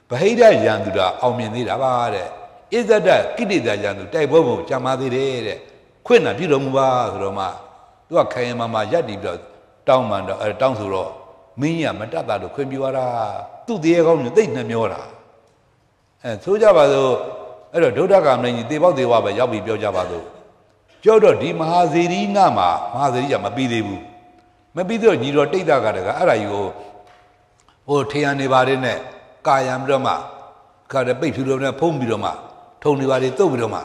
ဗဟိတရန်သူတာအောင်မြင်သေးတာပါတဲ့ဣဇဒကိဋ္တရန်သူတိုက်ပွဲပုံကြာမသေးတယ်တဲ့ခွင့်နာပြုတော်မူပါဆိုတော့မှသူကခိုင်မမာရက်တည်ပြီးတော့တောင်းမှန်တော့အဲတောင်းဆိုတော့မင်းကြီးကမတတ်တာလို့ခွင့်ပြုရတာသူ့တရားကောင်းမျိုးသိနှမျောတာ အဲဆိုကြပါစို့အဲ့တော့ဒုဒ္ဒကမင်းကြီးတေပေါက်တေဝပဲရောက်ပြီးပြောကြပါစို့ကြောက်တော့ဒီမဟာဇေရီနာမှာမဟာဇေရီကမပြီးသေးဘူးမပြီးတော့ညီတော်တိတ်တာကတကအဲ့ဒါကြီးကိုဟိုထေရနေပါတယ်နဲ့ကာယံပြီးတော့မှခါတဲ့ပိတ်ဖြူတော့နဲ့ဖုံးပြီးတော့မှထုံနေပါလေတုတ်ပြီးတော့မှ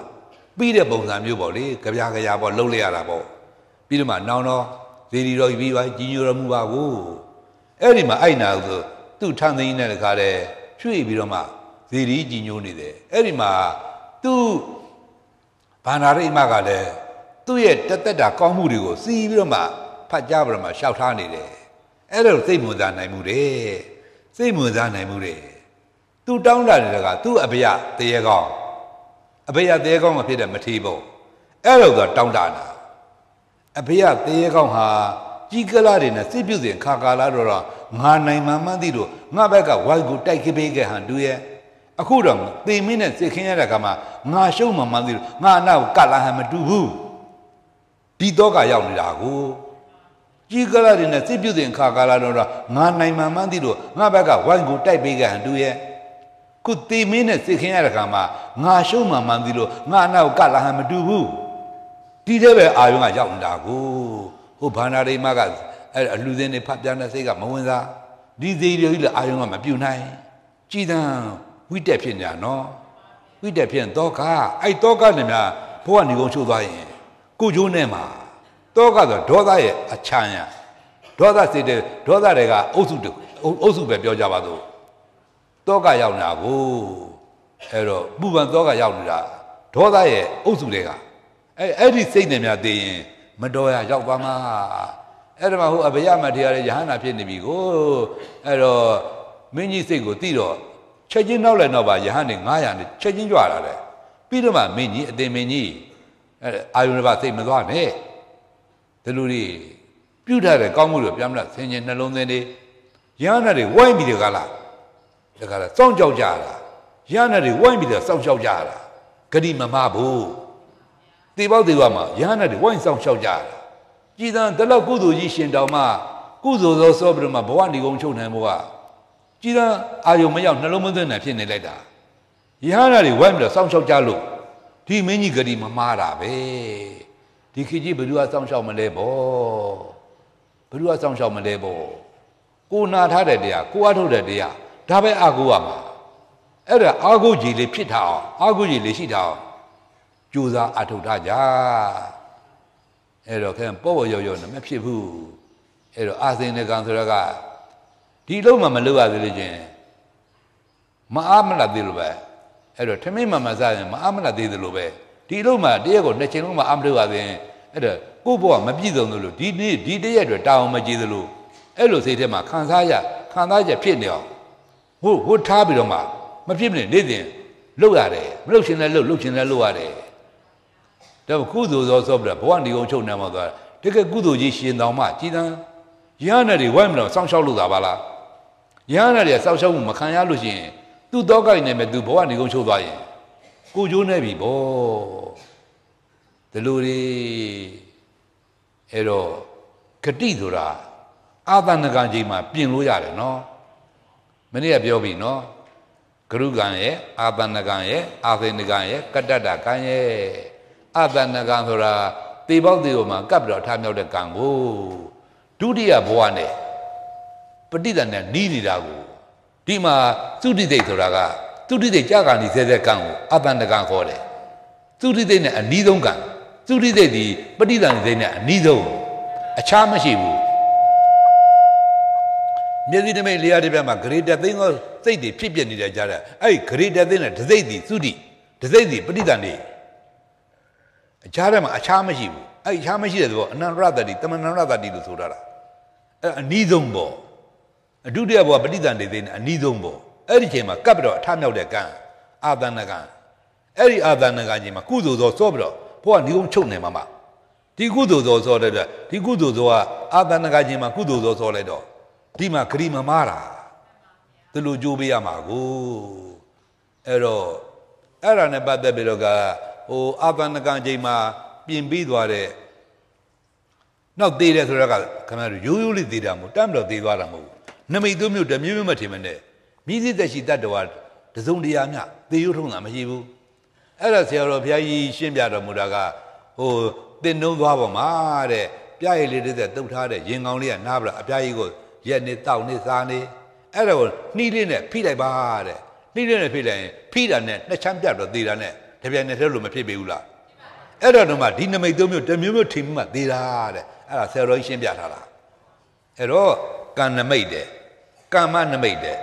ပြီးတဲ့ပုံစံမျိုးပေါ့လေကြပြားကြရာပေါ့လှုပ်လိုက်ရတာပေါ့ပြီးတော့မှနောင်တော့ဇေဒီတော်ပြီးပါကြီးညိုတော်မူပါကိုအဲ့ဒီမှာအိုက်နာဆိုသူ့ထန်းသိင်းနဲ့တခါတဲ့ရွှေ့ပြီးတော့မှ ဇေဒီကြီးညိုနေတယ်အဲ့ဒီမှာသူ့ဘာနာရိမကလည်းသူ့ရဲ့တက်တက်တာကောင်းမှုတွေကိုစီးပြီးတော့မှဖတ်ကြားပြီးတော့မှရှောက်ထားနေတယ်အဲ့ဒါစိတ်ဝင်စားနိုင်မှုတဲ့စိတ်ဝင်စားနိုင်မှုတဲ့သူတောင်းတာတွေကသူ့အဘယတရေကောင်းအဘယတရေကောင်းမဖြစ်တဲ့မထီးပေါ့အဲ့လိုဆိုတောင်းတာနာအဘယတရေကောင်းဟာကြီးကလာတွေနဲ့စိတ်ပြုစဉ်ခါကာလာတော့ငါနိုင်မှမှန်းသိလို့ငါဘက်ကဝိုက်ကိုတိုက်ခပေးခဲ့ဟန်တူရဲ့ အခုတော့သေမင်းနဲ့စိတ်ခင်းရတဲ့ကမှာငါရှုံးမှမှန်းသိလို့ငါအနောက်ကလာဟန်မတူဘူးဒီတော့ကရောက်နေတာကိုကြီးကလာတွေနဲ့စိတ်ပြုစဉ်ခါကာလာတော့ငါနိုင်မှမှန်းသိလို့ငါဘက်ကဝိုက်ကိုတိုက်ပေးခဲ့ဟန်တူရဲ့ခုတေမင်းနဲ့စိတ်ခင်းရတဲ့ခါမှာငါရှုံးမှမှန်းသိလို့ငါအနောက်ကလာဟန်မတူဘူးဒီတဲ့ပဲအာယုံကရောက်နေတာကိုဟိုဘာနာရိမကအဲ့အလူစင်းတွေဖတ်ပြတဲ့စိတ်ကမဝင်စားဒီသေးတွေကြီးလည်းအာယုံကမပြုတ်နိုင်ကြည်တန်း ဝိတက်ဖြစ်နေတာနော်ဝိတက်ဖြစ်တော့ကအဲ့တော့ကနေများဘဝနေကုန်ချိုးသွားရင်ကိုကျိုးနဲ့မှာတော့ကဆိုဒေါသရဲ့အချမ်းရဒေါသစိတ်တဲ့ဒေါသတွေကအုပ်စုတအုပ်စုပဲပြောကြပါစို့တော့ကရောက်နေတာကိုအဲ့တော့ပူပန်တော့ကရောက်နေတာဒေါသရဲ့အုပ်စုတွေကအဲ့အဲ့ဒီစိတ်နဲ့များသိရင်မတော်ရရောက်သွားမှာအဲ့ဒါမှဟိုအဘယမထေရရဲ့ယဟန္တာဖြစ်နေပြီကိုအဲ့တော့မင်းကြီးစိတ်ကိုသိတော့ ချက်ချင်းနောက်လည်းတော့ပါယဟန်နေ900နဲ့ချက်ချင်းကြွလာတယ်ပြီးတော့မှမင်းကြီးအတင်မင်းကြီးအဲ့အာယုန်ဘာစိတ်မသွားနဲ့ဒီလိုတွေပြုတ်ထားတဲ့ကောင်းမှုတွေပြန်မလားဆင်ញင်နှလုံးသွင်းနေယဟန်တွေဝိုင်းပြီးတကလားတကလားစောင့်ကြောက်ကြတာယဟန်တွေဝိုင်းပြီးတော့စောင့်ကြောက်ကြတာဂတိမမဘူးတေပေါက်တေဝမှာယဟန်တွေဝိုင်းစောင့်ရှောက်ကြတာကြည်သံတလောက်ကုသိုလ်ကြီးရှင်တော်မှာကုသိုလ်သောစောပြီးတော့မှဘဝနေကုန်ချုပ်နိုင်ဖို့က ကြည်သံအာယုံမရောက်နှလုံးမသွင်းနိုင်ဖြစ်နေလိုက်တာယဟန်တွေဝိုင်းပြီးတော့စောင့်ရှောက်ကြလို့ဒီမင်းကြီးဂတိမမှားတာပဲဒီခေကြီးဘယ်သူကစောင့်ရှောက်မလဲပေါ့ဘယ်သူကစောင့်ရှောက်မလဲပေါ့ကိုနာထားတဲ့တရားကိုအားထုတ်တဲ့တရားဒါပဲအာကိုရမှာအဲ့ဒါအာကိုကြီးလေးဖြစ်ထားအောင်အာကိုကြီးလေးရှိထားအောင်ကြိုးစားအထုတ်ထားကြအဲ့တော့ခင်ပေါ့ပေါ့ရော်ရော်နဲ့မဖြစ်ဘူးအဲ့တော့အာစင်နကံဆိုတော့က ဒီလုံးမှမလုပ်ရသေးလို့ချင်းမအားမလတ်သေးလို့ပဲအဲ့တော့ထမင်းမှမစားရင်မအားမလတ်သေးသလိုပဲဒီလုံးမှတရက်ကိုနှစ်ချိန်လုံးမှအားမလုပ်ရသေးရင်အဲ့တော့ကိုယ့်ဘဝမပြည့်စုံသလိုဒီနေ့ဒီတရက်အတွက်တာအောင်မကြည့်သလိုအဲ့လိုစိတ်ထဲမှာခံစားရခံစားချက်ဖြစ်နေအောင်ဟိုဟိုထားပြီးတော့မှမဖြစ်မနေနေ့စဉ်လှုပ်ရတယ်မလှုပ်ရှင်လည်းလှုပ်လှုပ်ရှင်လည်းလှုပ်ရတယ်ဒါကုသိုလ်သောဆိုပြီးတော့ဘဝနေအောင်ချုပ်နေမှာသွားတကယ်ကုသိုလ်ကြီးရှင်တော်မှကြည်တန်းရဟန်းတွေဝိုင်းမလို့စောင့်ရှောက်လို့တာပါလား ရဟန်းတွေစောင့်ရှောက်မှုမခံရလို့ရှိရင်သူ့တော့ကိုက်နေမဲ့သူဘဝနေကုန်ချုပ်သွားရင်ကိုကျိုးနေပြီဗောဒီလိုတွေအဲ့တော့ဂတိဆိုတာအာသနကံချိန်မှာပြင်လို့ရတယ်နော်မနေ့ကပြောပြီနော်ဂရုကံရဲ့အာသနကံရဲ့အာသေနကံရဲ့ကတ္တတကံရဲ့အာသနကံဆိုတာသေပေါက်သေးပေါ်မှာကပ်ပြီးတော့ထားမြောက်တဲ့ကံကိုဒုတိယဘဝနဲ့ ပဋိသန္ဓေနီးနေတာကိုဒီမှာသုတိသိဆိုတာကသုတိသိကြာကံဒီဆဲဆဲကံကိုအာသနကံခေါ်တယ်သုတိသိနဲ့အနီးဆုံးကံသုတိသိဒီပဋိသန္ဓေနဲ့အနီးဆုံးအခြားမရှိဘူးမျက်စိတမိတ်လျာတစ်ပြက်မှာဂရေတသိန်းသောစိတ်တွေဖြစ်ပြနေတဲ့ကြားတဲ့အဲ့ဒီဂရေတသိန်းနဲ့ဒစိတ်စီသုတိဒစိတ်စီပဋိသန္ဓေအခြားထဲမှာအခြားမရှိဘူးအဲ့အခြားမရှိတဲ့သဘောအနန္တရတ္တိတမဏရတ္တိလို့ဆိုတာအဲ့အနီးဆုံးပေါ့ အဒုတိယဘဝပဋိသန္ဓေသိန်းနဲ့အနီးဆုံးပေါ့အဲ့ဒီချိန်မှာကပ်ပြီးတော့အထမြောက်တဲ့ကံအာသနကံအဲ့ဒီအာသနကံချိန်မှာကုသိုလ်သောစောပြီးတော့ဘုရားညီကုန်းချုပ်နေမှာမှာဒီကုသိုလ်သောစောတဲ့ဒီကုသိုလ်သောကအာသနကချိန်မှာကုသိုလ်သောစောလိုက်တော့ဒီမှာဂရိမမားတာဒီလိုကြိုးပေးရမှာကိုအဲ့တော့အဲ့ဒါနဲ့ပတ်သက်ပြီးတော့ကဟိုအာသနကချိန်မှာပြင်ပြီးသွားတဲ့နောက်သေးတယ်ဆိုတော့ကခင်ဗျားတို့ရိုးရိုးလေးသေးတာမဟုတ်တမ်းတော့သေးသွားတာမဟုတ် နမိတ်သွမျိုးတမျိုးမျိုးမထင်မနဲ့မြည်စည်းသက်ရှိတတ္တဝါတစုံတရာမြသေရုံထုံးတာမရှိဘူးအဲ့ဒါဆရာတော်ဘုရားကြီးရှင်းပြတော်မူတာကဟိုတင်နှုံးသွားပါမှာတဲ့ပြရည်လေးတဲ့တုတ်ထားတဲ့ရင်ကောင်းလေးကနားပြအပြားကြီးကိုရက်နေတောက်နေစားနေအဲ့ဒါကိုနှီးလေးနဲ့ဖိလိုက်ပါတဲ့နှီးလေးနဲ့ဖိလိုက်ရင်ဖိတာနဲ့နှစ်ချမ်းပြတ်တော့သေးတာနဲ့တပြိုင်နက်တည်းလို့မဖြစ်ပေဘူးလားအဲ့တော့တော့မှဒီနမိတ်သုံးမျိုးတစ်မျိုးမျိုးထင်မှသေးတာတဲ့အဲ့ဒါဆယ်တော်ကြီးရှင်းပြထားတာအဲ့တော့ ကံနမိတ်တဲ့ကာမနမိတ်တဲ့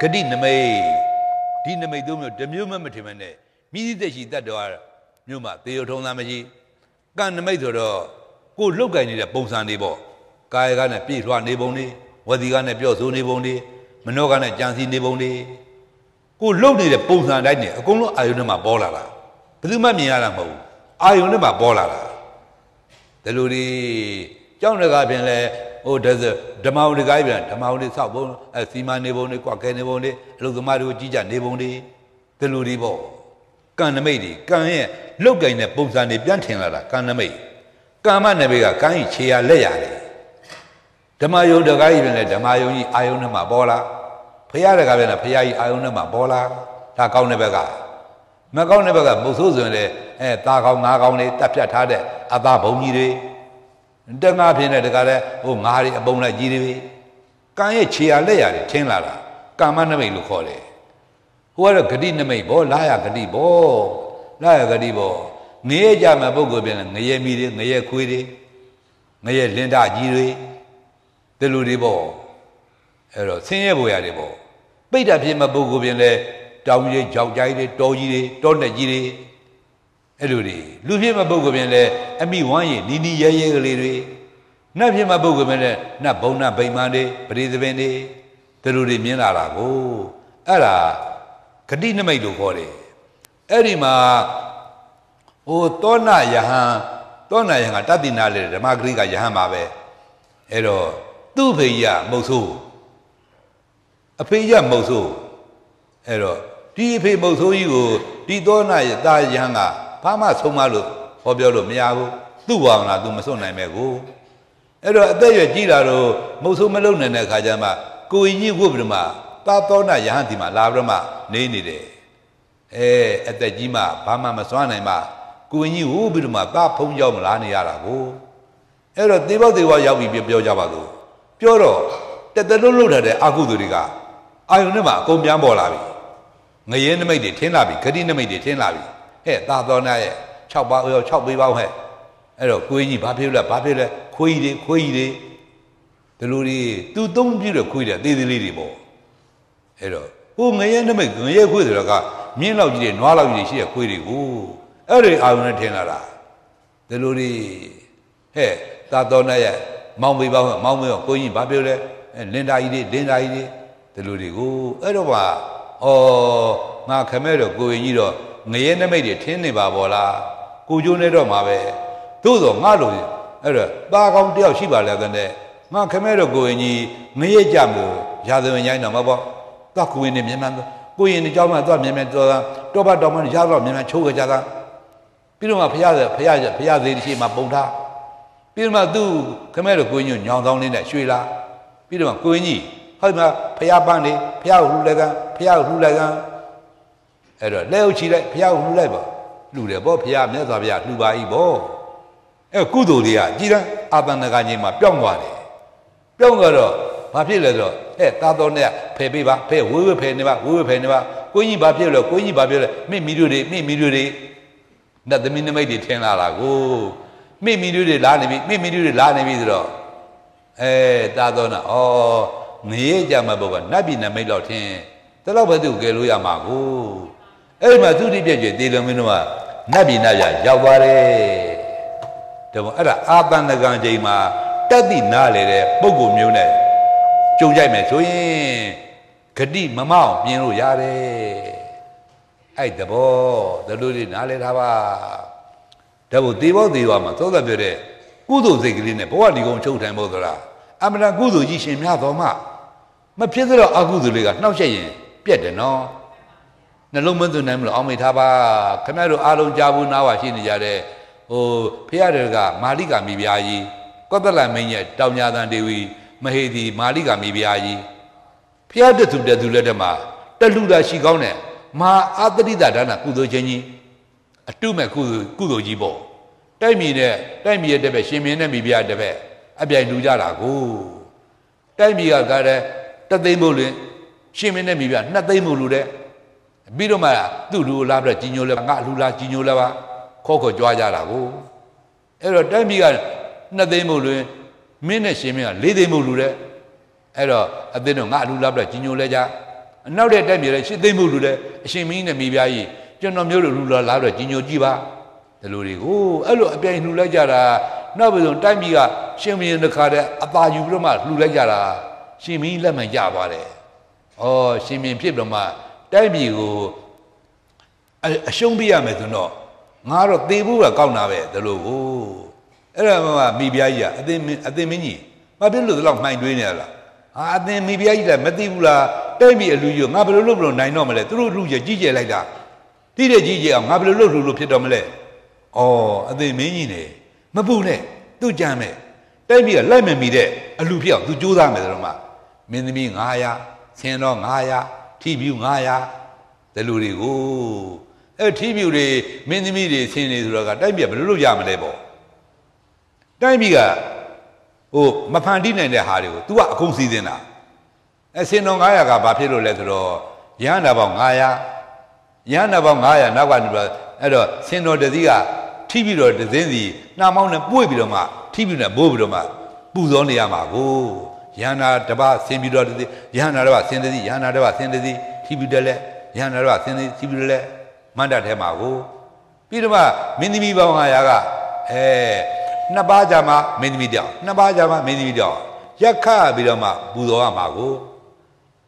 ဂတိနမိတ်ဒီနမိတ်သုံးမျိုးတစ်မျိုးမှမထင်မနဲ့မြည်သက်ရှိတတ်တော်မြို့မှာသေရထုံးသားမရှိကံနမိတ်ဆိုတော့ကိုလုတ်ကင်နေတဲ့ပုံစံတွေပေါ့ကာယကနဲ့ပြည့်ထွားနေပုံတွေဝစီကနဲ့ပြော့ဆိုနေပုံတွေမနောကနဲ့ကြံစီနေပုံတွေကိုလုတ်နေတဲ့ပုံစံတိုင်းနဲ့အကုန်လုံးအာယုန်ထဲမှာပေါ်လာတာဘယ်သူမှမြင်ရတာမဟုတ်ဘူးအာယုန်ထဲမှာပေါ်လာတာဒီလိုတွေကြောင်းတကားပြင်လဲ ဟိုဓမ္မဝတကားပြင်ဓမ္မဝတိဆောက်ပုံအဲစီမံနေပုံတွေကွာကဲနေပုံတွေအလုသမားတွေကိုကြီးကြနေပုံတွေဒီလိုတွေပေါ့ကံနမိတ်တွေကံရဲ့လုတ်ကင်တဲ့ပုံစံတွေပြန်ထင်လာတာကံနမိတ်ကာမနမိတ်ကကံကြီးခြေရလက်ရတယ်ဓမ္မယုံတကားကြီးပြင်လဲဓမ္မယုံကြီးအာယုံနဲ့မှာပေါ်လာဖရာတကားပြင်လဲဖရာကြီးအာယုံနဲ့မှာပေါ်လာဒါကောင်းတဲ့ဘက်ကမကောင်းတဲ့ဘက်ကမုတ်ဆိုးဆိုရင်လေအဲตาကောင်းငါးကောင်းလေးတက်ဖြတ်ထားတဲ့အသားဘုံကြီးတွေ တငါဖြစ်နေတကားလဲဟိုငါးတွေအပုံလိုက်ကြီးတွေကံရဲ့ခြေရလက်ရတွေထင်းလာတာကာမနမိတ်လို့ခေါ်တယ်ဟိုကတော့ဂတိနမိတ်ဘောလာရဂတိဘောလာရဂတိဘောငရဲကြမဲ့ပုဂ္ဂိုလ်ပြန်လဲငရဲမီတွေငရဲခွေးတွေငရဲလင်းတကြီးတွေဒီလိုတွေပေါ့အဲ့တော့ဆင်းရဲပေါ်ရတယ်ပေါ့ပိတ်တာဖြစ်မဲ့ပုဂ္ဂိုလ်ပြင်လဲတောင်ကြီးတွေကြောက်ကြိုက်တွေတောကြီးတွေတောနဲ့ကြီးတွေ အဲ့လိုတွေလူဖြစ်မဲ့ပုဂ္ဂိုလ်ပြင်လဲအမိဝမ်းရည်နီနီရဲရဲကလေးတွေနတ်ဖြစ်မဲ့ပုဂ္ဂိုလ်ပြင်လဲနတ်ဘုံနတ်ဗိမာန်တွေပရိသပင်တွေဒီလိုတွေမြင်လာတာကိုအဲ့ဒါဂတိနမိတ်လို့ခေါ်တယ်အဲ့ဒီမှာဟိုသောဏယဟန်သောဏယဟန်ကတတိနာလေဓမ္မဂရိကယဟန်ပါပဲအဲ့တော့သူ့ဖေကြီးကမုတ်ဆိုးအဖေကြီးကမုတ်ဆိုးအဲ့တော့ဒီအဖေမုတ်ဆိုးကြီးကိုဒီသောနာရဲ့တာယဟန်က ဘာမှဆုံးမလို့ဟောပြောလို့မရဘူးသူ့ဘာဝနာသူမစွန့်နိုင်မဲ့ကိုအဲ့တော့အသက်ရွယ်ကြီးလာတော့မုတ်ဆိုးမလုံနိုင်တဲ့ခါကျမှကိုကြီးဝုတ်ပြီးမှသာသောနာယဟန်ဒီမှာလာပြီးတော့မှနေနေတယ်အဲအသက်ကြီးမှဘာမှမစွမ်းနိုင်မှကိုရင်ကြီးဟိုးပြီးတော့မှသားဖုံးကြောင်းမလားနေရတာကိုအဲ့တော့သေဘောသေဘောရောက်ပြီးပြောကြပါလို့ပြောတော့တက်တလွတ်လွတ်ထားတဲ့အကုသိုလ်တွေကအာယုန်နဲ့မှအကုန်ပြန်ပေါ်လာပြီငရဲနမိတ်တွေထင်းလာပြီဂတိနမိတ်တွေထင်းလာပြီ ဟဲ့သာသောနာရဲ့6ပါးရော6ပေးပါဟဲ့အဲ့တော့ကိုကြီးဘာဖြစ်လဲဘာဖြစ်လဲခွေးကြီးတွေခွေးကြီးတွေဒီလိုတွေသူသုံးပြတဲ့ခွေးတွေအသေးသေးလေးတွေပေါ့အဲ့တော့ဟိုငရဲနမိတ်ငရဲခွေးဆိုတော့ကမြင်းလောက်ကြီးတွေနွားလောက်ကြီးတွေရှိတဲ့ခွေးတွေကိုအဲ့ဒီအာယုန်နဲ့ထင်းလာတာဒီလိုတွေဟဲ့သာသောနာရဲ့မောင်ပေးပါဟဲ့မောင်မေးကိုကြီးဘာပြောလဲလင်တာကြီးတွေလင်တာကြီးတွေဒီလိုတွေကိုအဲ့တော့ပါဩငါခမဲတော့ကိုရင်ကြီးတော့ ငရဲနမိတ်တွေထင်းနေပါဘောလားကိုကျိုးနေတော့မှာပဲသို့တော့ငါလိုအဲ့တော့ပါကောင်းတယောက်ရှိပါလေတဲ့ငါခမဲတော့ကိုရင်ကြီးငရဲကြမို့ရာဇဝင်ញိုင်းတော့မပေါ့တော့ကိုရင်နေမြန်မြန်ကိုရင်နေကြောင်းမှတော့မြန်မြန်တော်တာတော့ပါတော်မှရတော့မြန်မြန်ချိုးကြကြတာပြီးတော့မှဖရဖရဖရသေးရှိမှပုံထားပြီးတော့မှသူ့ခမဲတော့ကိုရင်ညောင်ဆောင်လေးနဲ့ရွှေလာပြီးတော့မှကိုရင်ကြီးဟုတ်မှာဖះပန်းနေဖះကိုလှူလိုက်ကံဖះကိုလှူလိုက်ကံ အဲ့တော့လက်ဥချီလိုက်ဖះကိုလှူလိုက်ပါလှူတယ်ဗောဖះမြတ်စွာဘုရားလှူပါ ਈ ဗောအဲ့ကုသိုလ်တွေကကြည်တန်းအာတန္တကကြီးမှာပြောင်းသွားတယ်ပြောင်းသွားတော့ဘာဖြစ်လဲဆိုတော့ဟဲ့တာတော်နဲ့ဖယ်ပေးပါဖယ်ဝေးဝေးဖယ်နေပါဝေးဝေးဖယ်နေပါကိုကြီးဘာဖြစ်လဲကိုကြီးဘာဖြစ်လဲမိမိတို့တွေမိမိတို့တွေနတ်သမီးနမိတ်တွေထင်လာတာကိုမိမိတို့တွေလာနေပြီမိမိတို့တွေလာနေပြီဆိုတော့အဲတာတော်နာဩငရေကြမှာဘောကနတ်ပြည်နမိတ်တော့ထင်တလောက်ပဲသူကယ်လို့ရမှာကို အဲ့ဒီမှာသူတိပြည့်ကျတေလုံမင်းတို့ကနတ်ပြည်နတ်ရရောက်သွားတယ်ဒါပေမဲ့အဲ့ဒါအာတန္တကံချိန်မှာတက်တိနားလေတဲ့ပုံကိုမျိုးနဲ့ကြုံကြိုက်မယ်ဆိုရင်ဂတိမမောင်းပြင်လို့ရတယ်အဲ့တဘောဒလူတွေနားလေထားပါဒါဘုသေဘောသေဘောမှာသောသာပြောတဲ့ကုသိုလ်စိတ်ကလေးနဲ့ဘဝဒီကုံချုပ်ထိုင်ဖို့ဆိုတာအမှန်တကုသိုလ်ကြီးရှင်များတော်မှမဖြစ်တော့အကုသိုလ်လေးကနှောက်ရက်ရင်ပြက်တယ်နော် နှလုံးမသွင်းနိုင်မလို့အောင်းမိထားပါခမရတို့အားလုံးကြားဘူးနားပါရှိနေကြတဲ့ဟိုဖရတွေကမာလိကာမိဖုရားကြီးကောသလမင်းရဲ့တောင်ညာတန်ဒေဝီမဟေဒီမာလိကာမိဖုရားကြီးဖရတသူတသူလက်ထက်မှာတလူတာရှိကောင်းတဲ့မဟာအာတတိတာဒါနကုသိုလ်ချင်းကြီးအတုမဲ့ကုသိုလ်ကုသိုလ်ကြီးပေါ့တိုက်မြေနဲ့တိုက်မြေရဲ့တပည့်ရှင်မင်းနဲ့မိဖုရားတပည့်အပြိုင်လူကြတာကိုတိုက်မြေကကားတဲ့တသိန်းမို့လင်ရှင်မင်းနဲ့မိပြနှစ်သိန်းမို့လူတဲ့ ပြီးတော့မှသူ့လူလာပြီးတော့ကြီးညိုလဲငါလူလာကြီးညိုလဲပါခေါ်ခေါ်ကြွားကြတာကိုအဲ့တော့တိုက်မြေကနှစ်သိန်းမို့လင်မင်းနဲ့ရှင်မင်းကလေးသိန်းမို့လူတဲ့အဲ့တော့အသိတော့ငါလူလာပြီးတော့ကြီးညိုလဲကြအနောက်တဲ့တိုက်မြေလဲရှစ်သိန်းမို့လူတဲ့အရှင်မင်းနဲ့မိပြကြီးကျွန်တော်မျိုးလိုလူလာလာပြီးတော့ကြီးညိုကြည့်ပါဒီလိုတွေကိုအဲ့လိုအပြိုင်လှူလိုက်ကြတာနောက်ပြီးတော့တိုက်မြေကရှင်မင်းတစ်ခါတည်းအသာယူပြီးတော့မှလှူလိုက်ကြတာရှင်မင်းလက်မှန်ရပါတယ်။ဩရှင်မင်းဖြစ်တော့မှ တိုက်ပြည်ကိုအရှုံးပြရမယ်ဆိုတော့ငါတော့သေဖို့ကကောက်တာပဲဒါလို့ကိုအဲ့ဒါမှမိဖုရားကြီးကအသင်အသင်မင်းကြီးမဖြစ်လို့ဒီလောက်မှိုင်တွေးနေရလားဟာအသင်မိဖုရားကြီးလည်းမသိဘူးလားတိုက်ပြည်အလူကြီးငါဘယ်လိုလုပ်လို့နိုင်တော့မလဲသူတို့လူကြီးကြီးကျယ်လိုက်တာတိတဲ့ကြီးကျယ်အောင်ငါဘယ်လိုလုပ်လို့ဖြစ်တော့မလဲဩအသင်မင်းကြီးနေမပူနဲ့သူ့ကြမ်းမဲ့တိုက်ပြည်ကလိုက်မမီတဲ့အလူဖြစ်အောင်သူကြိုးစားမယ်ဆိုတော့မှမင်းသမီး900ဆင်းတော့900 ထိပြူ900ဒီလူတွေကိုအဲထိပြူတွေမင်းသမီးတွေဆင်းနေဆိုတော့ကတိုက်ပြဘယ်လိုလုပ်ရမလဲပေါ့တိုက်ပြကဟိုမဖန်တီးနိုင်တဲ့ဟာတွေကို तू ကအကုန်စီးနေတာအဲဆင်းတော့900ကဘာဖြစ်လို့လဲဆိုတော့ရဟန္တာပေါင်း900ရဟန္တာပေါင်း900နောက်ကနေပြီးအဲ့တော့ဆင်းတော်တစည်းကထိပြီးတော့တစင်းစီနှာမောင်းနဲ့ပွေ့ပြီးတော့မှထိပြီးတော့ဘိုးပြီးတော့မှပူဇော်နေရမှာကို ယန္နာတပါဆင်ပြီးတော့တည်းယန္နာတပါဆင်တည်းယန္နာတပါဆင်တည်းထိပြီးတယ်လေယန္နာတပါဆင်တည်းထိပြီးတယ်လေမန္တထဲမှာကိုပြီးတော့မှမင်းသမီးပေါင်း900ကအဲနှစ်ပါးကြမှာမင်းသမီးတောင်နှစ်ပါးကြမှာမင်းသမီးတောင်ရက်ခပြီးတော့မှပူဇော်ရမှာကို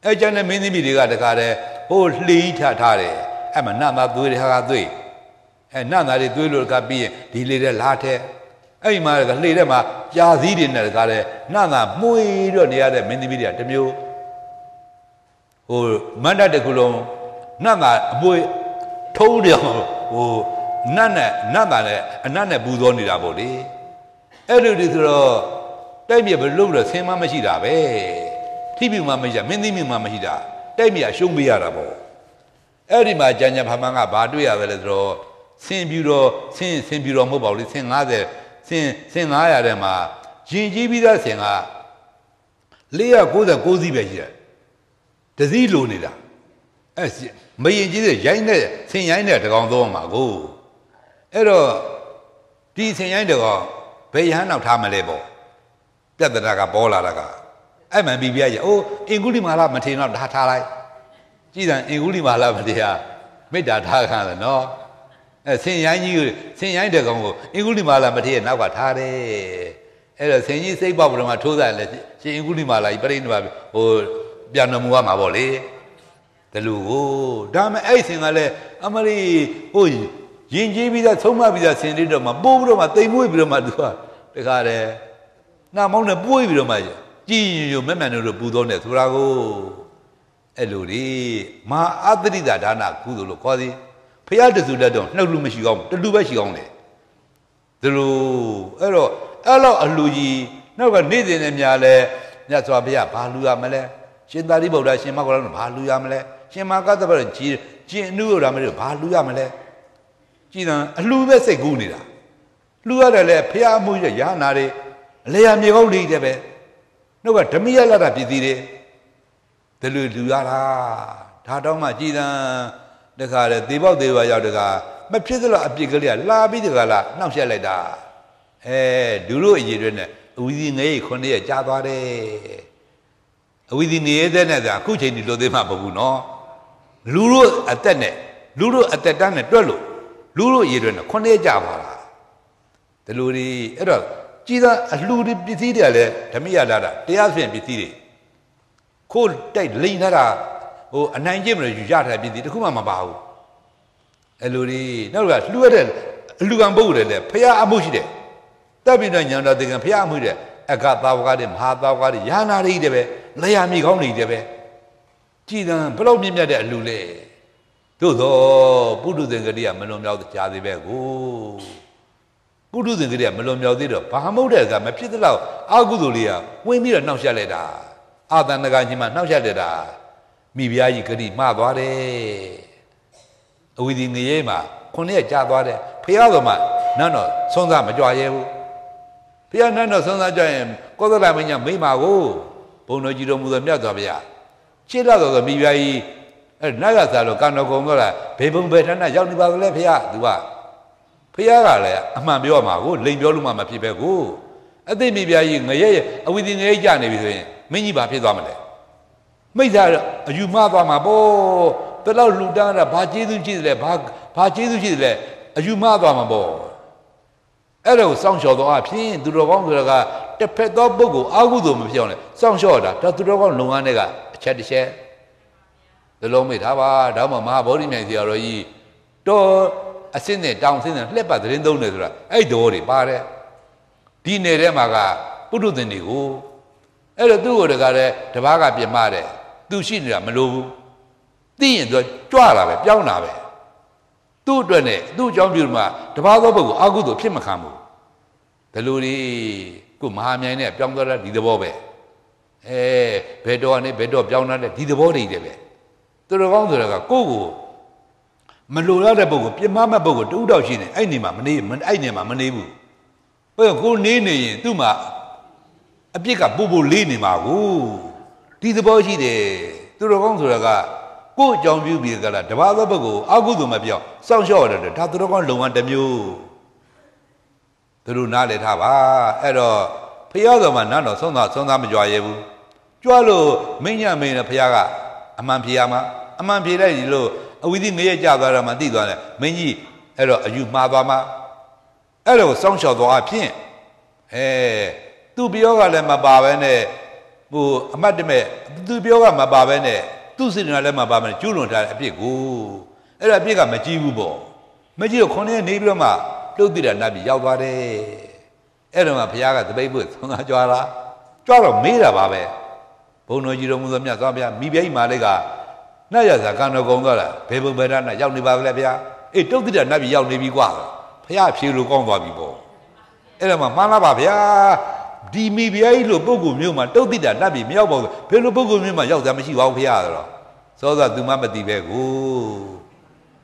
အဲကျန်တဲ့မင်းသမီးတွေကတခါတည်းဟိုလှီးထထားတယ်အဲ့မှာနတ်သားသွေးတွေဟာကသွေးအဲနတ်သားတွေသွေးလို့ကပြီးရင်ဒီလေတဲ့လားထဲ အဲ့ဒီမှာကလှေထဲမှာကြာစည်းတွေနဲ့တကားလဲနှနာမှုေးတော့နေရတဲ့မင်းသမီးတွေကတမျိုးဟိုမန္တတကူလုံးနှနာအမွေထုံးတယ်ဟိုနတ်နဲ့နတ်သားနဲ့အနတ်နဲ့ပူဇော်နေတာပေါ့လေအဲ့လိုဒီဆိုတော့တိုက်မြေဘလို့လို့ဆင်းမမရှိတာပဲထိပြီမှမရှိတာမင်းသမီးမှမရှိတာတိုက်မြေရှုံးပေးရတာပေါ့အဲ့ဒီမှာကြံကြံဖာမန်ကဘာတွေ့ရပဲလဲဆိုတော့ဆင်ပြူတော်ဆင်ဆင်ပြူတော်မဟုတ်ပါဘူးလေဆင်90 ဆင်ဆင်900ထဲမှာရင်ကြီးပြီးသားဆင်က496စီးပဲရှိတယ်တစည်းလိုနေတာအဲ့မရင်ကြီးတဲ့ရိုင်းတဲ့ဆင်ရိုင်းတဲ့တကောင်သုံးမှာကိုအဲ့တော့ဒီဆင်ရိုင်းတကောင်ဘယ်ရဟန်းနောက်ထားမလဲပေါ့ပြဿနာကပေါ်လာတာကအဲ့မှန်ပြီးပြရဲ့အိုးအင်္ဂုလိမာလာမထေတော့ဒါထားလိုက်ကြည်စံအင်္ဂုလိမာလာမထေရမေတ္တာထားခံတယ်နော် အဲဆင်ရိုင်းကြီးကိုဆင်ရိုင်းတကောင်ကိုအင်္ဂုလိမာလာမထေရနောက်ကထားတယ်အဲ့တော့ဆင်ကြီးစိတ်ပေါက်ပြီးတော့မှထိုးစားလဲရှင်အင်္ဂုလိမာလာကြီးပြိဋိနိဗ္ဗာန်ဟိုပြန်တော်မူရမှာပေါ့လေတလူကိုဒါမှအဲ့ဆင်ကလည်းအမလီဟိုရင်ကြီးပြီးသားသုံးမပြီးသားဆင်လေးတော့မှပိုးပြီးတော့မှတိမ်မွေးပြီးတော့မှသူကတခါတည်းနှာမောင်းနဲ့ပွေးပြီးတော့မှကြည်ညိုမက်မှန်တို့ပူသောနဲ့ဆိုတာကိုအဲ့လိုလေမဟာအတ္တိတာဒါနကုသိုလ်လို့ခေါ်သည် ဖရာတစုလက်တော့နှုတ်လူမရှိကောင်းတလူပဲရှိကောင်းတယ်သူတို့အဲ့တော့အဲ့လောက်အလူကြီးနောက်ကနေ့စဉ်နဲ့များလဲမြတ်စွာဘုရားဘာလူရမလဲရှင်သာရိပုတ္တရာရှင်မကောရဘာလူရမလဲရှင်မကသဗ္ဗရကြီးကျင်အနုရမလဲဘာလူရမလဲကြည်တံအလူပဲစိတ်ကူးနေတာလူရတယ်လေဖရာမှုရရနာတွေအလေယာမြေကောင်းလေးတဲ့ပဲနှုတ်ကဓမိယလာတာပြည်သေးတယ်ဒီလိုလူရတာဒါတော့မှကြည်တံ တခါလေသေပေါက်သေးပါရောက်တခါမဖြစ်သလားအပြစ်ကလေးကလာပြီးတခါလားနှောက်ရှက်လိုက်တာအဲဒူတို့အရေးတွေနဲ့အဝီစီငယ်ခုနှစ်ရက်ကြာသွားတယ်အဝီစီနေတဲ့နဲ့ကအခုချိန်ဒီလိုသေးမှမဟုတ်ဘူးနော်လူတို့အသက်နဲ့လူတို့အသက်တန်းနဲ့တွက်လို့လူတို့အရေးတွေနဲ့ခုနှစ်ရက်ကြာသွားတာဒီလိုတွေအဲ့တော့ကြည်သာအလှူတွေပစ္စည်းတွေလည်းဓမိယလာတာတရားဖြင့်ပစ္စည်းတွေခိုးတိုက်လိန်ထားတာ ဟိုအနိုင်ကျင့်မလို့ယူရထားပစ္စည်းတခုမှမပါဘူးအဲ့လိုတွေနောက်ကလှူရတဲ့အလှူကံပုဂ္ဂိုလ်တွေလည်းဖရာအမှုရှိတယ်တပ်ပြီးတော့ညာတော်တေကံဖရာအမှုတဲ့အကသာဝကတွေမဟာသာဝကတွေယာနာတွေတဲ့ပဲလျာမြေကောင်းတွေတဲ့ပဲကြည်တံဘလောက်မြင့်မြတ်တဲ့အလှူလေသို့သောပုထုဇဉ်ကလေးကမလွန်မြောက်ကြသေးပဲကိုပုထုဇဉ်ကလေးကမလွန်မြောက်သေးတော့ဘာမဟုတ်တဲ့ကမဖြစ်သလောက်အာကုသိုလ်လေးကဝင်ပြီးတော့နှောက်ရှက်လိုက်တာအာတန်တကကြီးမှနှောက်ရှက်တယ်တာ မိဖုရားကြီးဂတိမှားသွားတယ်အဝီဒီငရဲမှာခုနှစ်ရက်ကြာသွားတယ်ဖះတော်မှာနတ်တော်ဆုံးစားမကြွရဲဘူးဖះနတ်တော်ဆုံးစားကြရင်ကောသလမင်းညာမိမာကိုဘုံတော်ကြီးတော်မူသောမြတ်စွာဘုရားရှင်းလာတော်မိဖုရားကြီးအဲ့နတ်ရစားလို့ကံတော်ကုံတော့လားဘေဘုံဘေထဏရောက်နေပါကလေးဖះသူကဖះကလည်းအမှန်ပြောမှာကိုလိန်ပြောလို့မှမဖြစ်ပဲကိုအသိမိဖုရားကြီးငရဲအဝီဒီငရဲကြနေပြီဆိုရင်မင်းကြီးဘာဖြစ်သွားမလဲ မိစ္ဆာအယူမှားသွားမှာပေါ့တလောက်လူတန်းတာဘာကျေးဇူးရှိတယ်လဲဘာဘာကျေးဇူးရှိတယ်လဲအယူမှားသွားမှာပေါ့အဲ့ဒါကိုစောင့်လျှော်တော့အဖြစ်သူတော်ကောင်းဆိုတာကတစ်ဖက်သောပုဂ္ဂိုလ်အာဟုသောမပြောင်းလဲစောင့်လျှော်တာဒါသူတော်ကောင်းလုံငန်းတွေကအချက်တစ်ချက်သလုံးမိထားပါဒါမှမဟာဗောဓိမြိုင်ဆရာတော်ကြီးတော်အစင်းနဲ့တောင်စင်းနဲ့လှက်ပတ်သတင်းသုံးတယ်ဆိုတာအဲ့တော်တွေပါတယ်ဒီနယ်ထဲမှာကပုထုဇဉ်တွေကိုအဲ့တော့သူ့ကိုတကားတဲ့တပားကပြင်မတယ် သူရှိနေတာမလိုဘူးသိရင်သူကြွလာပဲပြောင်းလာပဲသူ့အတွက်နဲ့သူ့အကြောင်းပြုမှတပားသောဘုတ်ကိုအာဟုသို့ဖြစ်မခံဘူးဒီလိုလေးကိုမဟာမြိုင်နဲ့ပြောင်းသွားတာဒီသဘောပဲအဲဘယ်တော့ကနေဘယ်တော့ပြောင်းလာတဲ့ဒီသဘောတွေတည်းပဲသူတော်ကောင်းဆိုတာကကိုယ့်ကိုမလိုရတဲ့ပုဂ္ဂိုလ်ပြမမဲ့ပုဂ္ဂိုလ်တူတောက်ရှိနေအဲ့နေမှာမနေအဲ့နေမှာမနေဘူးဘယ်ကိုနေနေရင်သူ့မှာအပြစ်ကပို့ပို့လေးနေမှာကို ဒီသဘောရှိတယ်သူတော်ကောင်းဆိုတာကကို့အကြောင်းပြုပြီးကြလားတပါးသောဘက်ကိုအကုသိုလ်မပြောင်းစောင့်ရှောက်ရတယ်ဒါသူတော်ကောင်းလုံဝမ်းတစ်မျိုးသူတို့နားလည်ထားပါအဲ့တော့ဖះတော်မှာနတ်တော်ဆုံးသားဆုံးသားမကြွားရဘူးကြွားလို့မင်းညမင်းနဲ့ဖះကအမှန်ဖြေရမှာအမှန်ဖြေလိုက်ဒီလို့အဝိသိငရဲကြသွားတော့မှသိသွားတယ်မင်းကြီးအဲ့တော့အယူမှားသွားမှာအဲ့တော့စောင့်ရှောက်သွားအဖြစ်အဲသူပြောကလည်းမပါဘဲနဲ့ ဟိုအမတ်တမဲ့သူပြောကမပါဘဲနဲ့သူ့စိတ်ဓာတ်လည်းမပါဘဲနဲ့ကျူးလွန်ထားတဲ့အပြစ်ကိုအဲ့ဒါအပြစ်ကမကြည့်ဘူးပေါ့မကြည့်တော့ခုနှစ်နေပြီးတော့မှလှုပ်တည်တာနတ်ပြည်ရောက်သွားတယ်အဲ့တော့မှဘုရားကတပိတ်ဖို့သုံးသာကြွားလာကြွားတော့မေးတာပါပဲဘုံတော်ကြီးတော်မူသောမြတ်စွာဘုရားမိပြိုင်မာလေးကနတ်ရဇာကံတော်ကုံသွားတာဘေဘုံဘေဒနာရောက်နေပါပဲဗျာအေးတုတ်တည်တာနတ်ပြည်ရောက်နေပြီကွာဘုရားဖြေလို့ကောင်းသွားပြီပေါ့အဲ့ဒါမှမှန်လားပါဗျာ ဒီမိဖုရားကြီးလိုပုဂ္ဂိုလ်မျိုးမှာတုတ်တိတာနတ်ပြည်မရောက်ပါဘူးဘယ်လိုပုဂ္ဂိုလ်မျိုးမှာရောက်တာမရှိပါဘူးဖုရားဆိုတော့စောစောသူမမသိပဲကို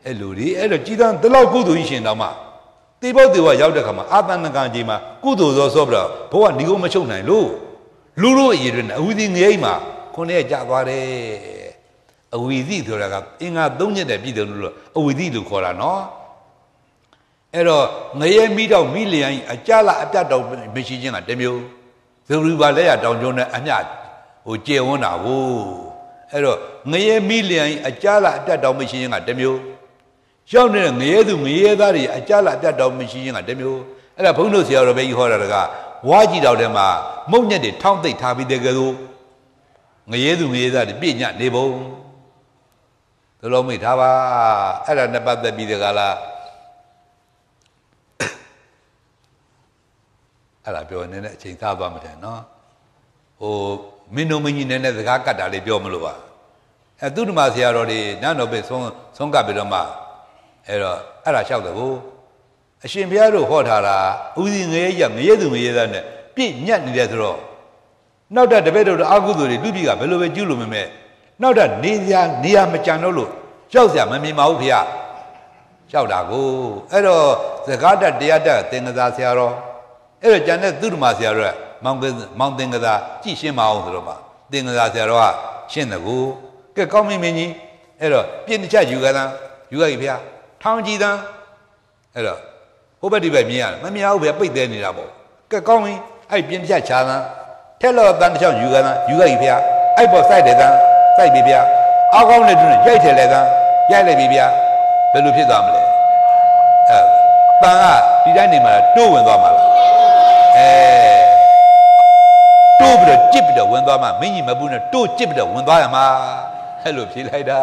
အဲ့လိုဒီအဲ့တော့ကြည်တန်းဒီလောက်ကုသိုလ်ကြီးရှင်တော့မှတေဘောတေဝရောက်တဲ့ခါမှာအာတဏကံကြီးမှာကုသိုလ်သောဆိုပြီးတော့ဘဝဒီကုမချုပ်နိုင်လို့လူတို့အရေးတွေနဲ့အဝိသီငိမ့်မှာခုနှစ်ရက်ကြာသွားတယ်အဝိသီဆိုတာကအင်္ဂါ၃ချက်နဲ့ပြည်တယ်လို့အဝိသီလို့ခေါ်တာနော် အဲ့တော့ငရဲမိတော့မိလျံအကြလာအပြတ်တော့မရှိခြင်းကတမျိုးဇူရီပါလက်ရတောင်ကျုံနဲ့အမျှဟိုကျေဝန်းတာကိုအဲ့တော့ငရဲမိလျံအကြလာအပြတ်တော့မရှိခြင်းကတမျိုးရောက်နေတဲ့ငရဲသူငရဲသားတွေအကြလာအပြတ်တော့မရှိခြင်းကတမျိုးအဲ့ဒါဘုန်းတို့ဆရာတော်ဘယ်ကြီးဟောတာကဝါကြည့်တော်ထဲမှာမုံညက်တွေထောင်းသိပ်ထားပြီးတဲ့ကဲလို့ငရဲသူငရဲသားတွေပြည့်ညတ်နေပုံသလုံးမိထားပါအဲ့ဒါနဲ့ပတ်သက်ပြီးတကလား အဲ့ဒါပြောနေတဲ့အချိန်သားသွားမှတယ်နော်ဟိုမင်းတို့မင်းကြီးနည်းနည်းစကားကတ်တာလေးပြောမလို့ပါအဲသူဓမ္မဆရာတော်တွေနန်းတော်ပဲဆုံးဆုံးကပ်ပြီးတော့မှအဲ့တော့အဲ့ဒါလျှောက်တယ်ဘို့အရှင်ဘုရားတို့ဟောထားတာဥစီငရဲရငရဲသူငရဲသားနဲ့ပြည့်ညက်နေတယ်ဆိုတော့နောက်တဲ့တပည့်တို့အာဟုသူတွေလူပြည်ကဘယ်လိုပဲကျူးလို့မမဲ့နောက်တဲ့နေရာနေရာမကြံတော့လို့ကြောက်စရာမမြင်ပါဘူးဖေရကြောက်တာကိုအဲ့တော့စကားတက်တရားတက်သင်္ကစားဆရာတော် အဲ့တော့ကျန်တဲ့သူဓမ္မဆရာတော်ကမောင်ကမောင်သင်္ကသာကြည့်ရှင်းမအောင်ဆိုတော့မှသင်္ကသာဆရာတော်ကရှင်းတယ်ကိုကဲကောင်းမင်းမင်းကြီးအဲ့တော့ပြင်းတစ်ချက်ယူကြတာယူကြပြီဗျာထောင်းကြည့်တာအဲ့တော့ဟိုဘက်ဒီဘက်မြင်ရတယ်မမြင်ဘူးဗျာပိတ်သေးနေတာပေါ့ကဲကောင်းမင်းအဲ့ပြင်းတစ်ချက်ချာတာထက်လို့တန်တစ်ချောင်းယူကြတာယူကြပြီဗျာအဲ့ပေါ်စိုက်တယ်တန်းစိုက်ပြီဗျာအောက်ကောင်းနဲ့တွန်းရိုက်တယ်လေတန်းရိုက်လိုက်ပြီဗျာဘယ်လိုဖြစ်သွားမလဲအဲတန်ကဒီတိုင်းနေမှာတိုးဝင်သွားမှာလား အဲတိုးပြီးတော့ကြစ်ပြီးတော့ဝင်သွားမှမင်းကြီးမပူးနဲ့တိုးကြစ်ပြီးတော့ဝင်သွားရမှာအဲ့လိုဖြေလိုက်တာ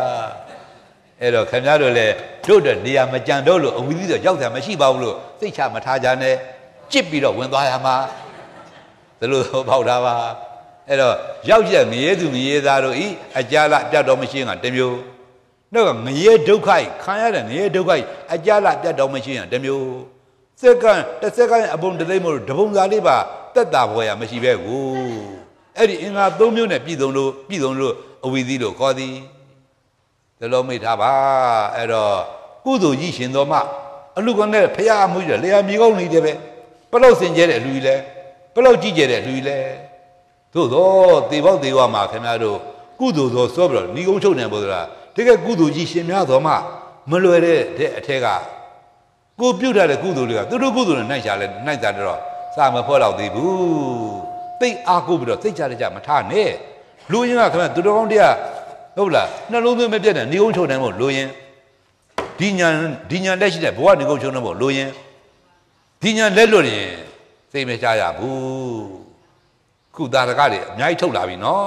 အဲ့တော့ခင်ဗျားတို့လည်းတို့တဲ့နေရာမကြံတော့လို့အဝီသီးတော့ရောက်တယ်မရှိပါဘူးလို့သိချမထားကြနဲ့ကြစ်ပြီးတော့ဝင်သွားရမှာဒါလို့ပေါက်တာပါအဲ့တော့ရောက်ချက်ငရဲသူငရဲသားတို့ဤအကြလပြတ်တော်မရှိရင်ကတမျိုးတော့ငရဲဒုက္ခခံရတဲ့ငရဲဒုက္ခအကြလပြတ်တော်မရှိရင်တမျိုး စက္ကန့်တစ်စက္ကန့်အပုံတသိမ့်မို့တပုံစားလေးပါတက်တာဘွယ်ရမရှိပဲကိုအဲ့ဒီအင်္ဂါ၃မျိုးနဲ့ပြည်စုံလို့ပြည်စုံလို့အဝီသီးလို့ခေါ်သည်ဒါလိုမိထားပါအဲ့တော့ကုသိုလ်ကြီးရှင်တော်မှအလူကနဲ့ဖရာမှုကြီးလေယာမြေကောင်းနေတယ်ပဲဘလို့စင်ကြဲတဲ့လူကြီးလဲဘလို့ကြည့်ကြတဲ့လူကြီးလဲသို့တော့သေပေါက်သေးဝမှာခင်ဗျားတို့ကုသိုလ်သောစောပြီးတော့ဏီကုန်းချုပ်နေပေါ်ဆိုတာတကယ်ကုသိုလ်ကြီးရှင်များတော်မှမလွယ်တဲ့အထက်က ကိုပြုတ်ထားတဲ့ကုသိုလ်တွေကသူတို့ကုသိုလ်နဲ့နိုင်ချလဲနိုင်တာတော့စာမဖော်တော့သေးဘူးသိအားကိုပြီးတော့သိကြတဲ့ကြမထားနဲ့လူရင်းကခင်ဗျသူတော်ကောင်းတရားဟုတ်လားနှလုံးသွင်းမပြတ်တဲ့နေုံချုံနိုင်ဖို့လူရင်းဒီညာဒီညာလက်ရှိတဲ့ဘဝနေုံချုံနိုင်ဖို့လူရင်းဒီညာလက်လွတ်ရင်သိမချရဘူးခုတာရကတွေအများကြီးထုတ်လာပြီနော်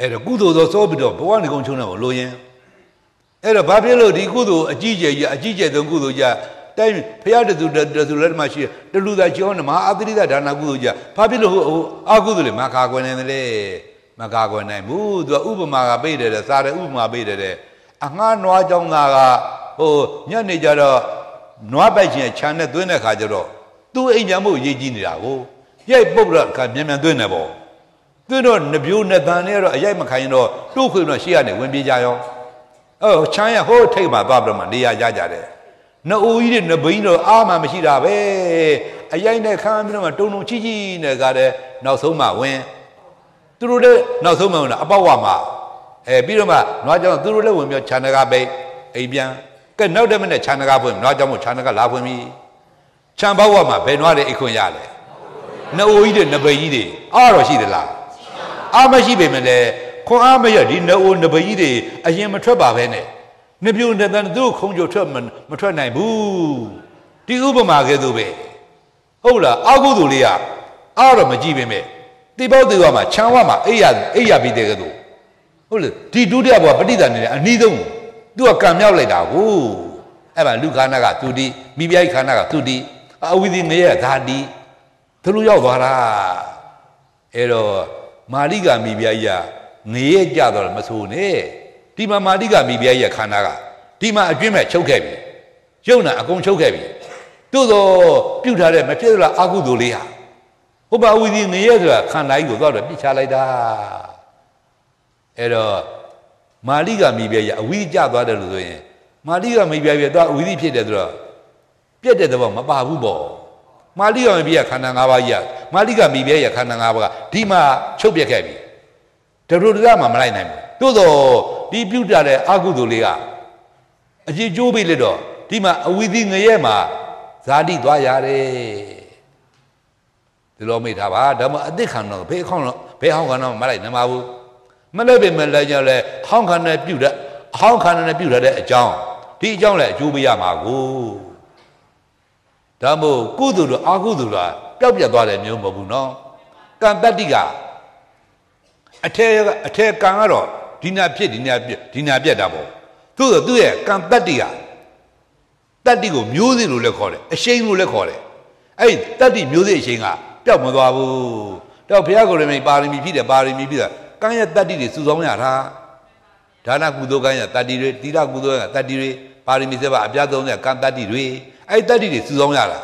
အဲ့တော့ကုသိုလ်သောစောပြီးတော့ဘဝနေုံချုံနိုင်ဖို့လူရင်း အဲ့တော့ဘာဖြစ်လို့ဒီကုသိုလ်အကြီးကျယ်ကြီးအကြီးကျယ်ဆုံးကုသိုလ်ကြီးတိုင်းဖရာတသူတသူလက်မှရှိတလူသာကျောင်းမှာအသရိဒဒါနာကုသိုလ်ကြီးဘာဖြစ်လို့ဟိုအကုသိုလ်လေမခါကွယ်နေတယ်လေမခါကွယ်နိုင်ဘူးသူကဥပမာကပေးတယ်တဲ့စားတယ်ဥပမာပေးတယ်တဲ့အငှားနွားကြောင်းသားကဟိုညနေကြတော့နွားပိုက်ချင်းခြံနဲ့သွင်းတဲ့ခါကျတော့သူ့အိမ်ညာမို့ရေးကြည့်နေတာကိုရိုက်ပုတ်တော့ခါမြန်မြန်သွင်းတယ်ပေါ့သွင်းတော့နှပြိုးနှစ်တန်နဲ့တော့အရိုက်မခိုင်းတော့တို့ခွေတော့ရှေ့ကနေဝင်ပြေးကြရော အော်ချမ်းရဟိုးထိတ်မှာသွားပြီးတော့မှနေရာကြကြတယ်နှအိုးကြီးတွေနှဘိန်းတော့အားမှမရှိတာပဲအရိုက်နဲ့ခမ်းပြီးတော့မှတုံတုံချီချီနဲ့ကားတဲ့နောက်ဆုံးမှဝင်သူတို့လည်းနောက်ဆုံးမှဝင်တာအပေါက်ဝမှာအဲပြီးတော့မှနွားကြောင်သူတို့လည်းဝင်ပြီးခြံတကားပိတ်အိမ်ပြန်ကဲနောက်တဲ့မနဲ့ခြံတကားဖွင့်နွားကြောင်မို့ခြံတကားလာဖွင့်ပြီခြံပေါက်ဝမှာဘယ်နွားတွေအိတ်ခွင့်ရလဲနှအိုးကြီးတွေနှဘိန်းကြီးတွေအားတော့ရှိသလားအားမရှိပေမဲ့လည်း ခွန်အားမရဒီနှအိုးနှဘိန်းကြီးတွေအရင်မထွက်ပါပဲနဲ့နှပြုံးတဲ့တန်သူ့ခုံကြထွက်မထွက်နိုင်ဘူးဒီဥပမာကဲ့သို့ပဲဟုတ်လားအာဟုသူလေးကအားတော့မကြည့်ပေမဲ့တိပေါတေဝမှာခြံဝမှာအိယာအိယာပြီးတဲ့ကဲ့သို့ဟုတ်လေဒီဒုတိယဘဝပဋိသန္ဓေအနီးဆုံးသူကကံမြောက်လိုက်တာကိုအဲ့မှာလူခန္ဓာကသူတိမိပြိုက်ခန္ဓာကသူတိအဝိသီငရဲဓာတိသူလိုရောက်သွားတာအဲ့တော့မာလိကမိပြိုက်ရ ငရဲကြတော့မဆိုနဲ့ဒီမှာမာတိကမိဖုရားရဲ့ခန္ဓာကဒီမှာအကျွင်းမဲ့ချုပ်ခဲ့ပြီရုပ်နာအကုန်ချုပ်ခဲ့ပြီတို့တော့ပြုတ်ထားတဲ့မဖြစ်လားအာဟုသူလေးဟာဥပဝီဒီနေရဆိုတာခန္ဓာကြီးကိုသွားတော့ပြစ်ချလိုက်တာအဲ့တော့မာလိကမိပြရအဝိကျသွားတယ်လို့ဆိုရင်မာလိကမိပြပြသွားအဝိသိဖြစ်တယ်ဆိုတော့ပြက်တဲ့သဘောမပါဘူးပေါ့မာလိကမိပြခန္ဓာ၅ပါးကြီးမာလိကမိပြရခန္ဓာ၅ပါးကဒီမှာချုပ်ပြက်ခဲ့ပြီ တရဒရမှာမလိုက်နိုင်ဘူးသို့တော့ဒီပြုတ်တာတဲ့အကုသိုလ်လေးကအကြည့်ကျိုးပြီလေတော့ဒီမှာအဝိသိငရဲမှာဇာတိသွားရတယ်ဒီလိုမိထားပါဒါမှအသိခံတော့ဘေးခေါင်းတော့ဘေးဟောင်းကတော့မလိုက်နိုင်ပါဘူးမလဲပင်မလဲကြလဲဟောင်းခံနဲ့ပြုတ်တဲ့ဟောင်းခံနဲ့ပြုတ်တဲ့အကြောင်းဒီအကြောင်းလည်းအကျိုးပေးရမှာကိုဒါမို့ကုသိုလ်တို့အကုသိုလ်တို့ပျောက်ပြတ်သွားတယ်မျိုးမဟုတ်ဘူးနော်ကံတတ္တိက အထက်အထက်ကံကတော့ဒီနာဖြစ်ဒီနာပြဒီနာပြတ်တာပေါ့သို့တော့သူ့ရဲ့ကံတတ္တိကတတ္တိကိုမျိုးစေ့လို့လည်းခေါ်တယ်အရှိန်လို့လည်းခေါ်တယ်အဲ့ဒီတတ္တိမျိုးစေ့အရှိန်ကပျောက်မသွားဘူးတော့ဘုရားကိုယ်တော်မြတ်ပါရမီဖြစ်တယ်ပါရမီဖြစ်တာကံရဲ့တတ္တိတွေစုဆောင်းရတာဒါနကုသိုလ်ကံရဲ့တတ္တိတွေတိရကုသိုလ်ကံတတ္တိတွေပါရမီစက်ပါအပြားဆုံးတဲ့ကံတတ္တိတွေအဲ့တတ္တိတွေစုဆောင်းရတာ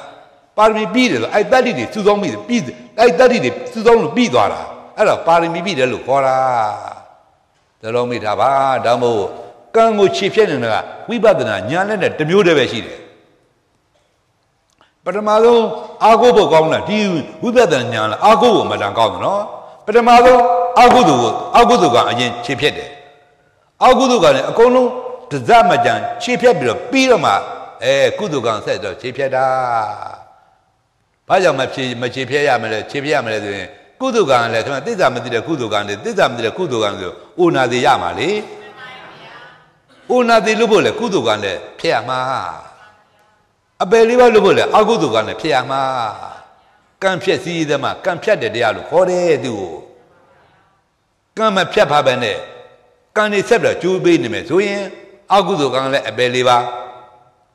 ပါရမီပြီးတယ်ဆိုအဲ့တတ္တိတွေစုဆောင်းပြီးပြီးအဲ့တတ္တိတွေစုဆောင်းလို့ပြီးသွားတာ အဲ့တော့ပါရမီပြီးတယ်လို့ခေါ်တာဒါလုံးမိထားပါဒါမို့ကံကိုခြေဖြတ်နေတာကဝိပဿနာညာနဲ့တမျိုးတည်းပဲရှိတယ်ပထမဆုံးအာကိုဖို့ကောင်းတာဒီဝိပဿနာညာလားအာကိုကိုမတန်ကောင်းတယ်နော်ပထမဆုံးအာကုသိုလ်ကိုအာကုသိုလ်ကအရင်ခြေဖြတ်တယ်အာကုသိုလ်ကလည်းအကုန်လုံးတစမကြံခြေဖြတ်ပြီးတော့ပြီးတော့မှအဲကုသိုလ်ကံဆက်တော့ခြေဖြတ်တာဘာကြောင့်မဖြေမခြေဖြတ်ရမလဲခြေဖြတ်ရမလဲဆိုရင် ကုသိုလ်ကံလည်းခင်ဗျသစ္စာမသိတဲ့ကုသိုလ်ကံတွေသစ္စာမသိတဲ့ကုသိုလ်ကံဆိုအိုနာသေးရမှာလေအိုနာသေးလို့ဖို့လေကုသိုလ်ကံလည်းဖြစ်ရမှာအပယ်လေးပါလို့ဖို့လေအကုသိုလ်ကံလည်းဖြစ်ရမှာကံဖြက်စည်းတဲ့မှာကံဖြတ်တဲ့တရားလို့ခေါ်တယ်သူကိုကံမဖြတ်ပါပဲနဲ့ကံနေဆက်ပြီးတော့ကျိုးပေးနေမယ်ဆိုရင်အကုသိုလ်ကံလည်းအပယ်လေးပါ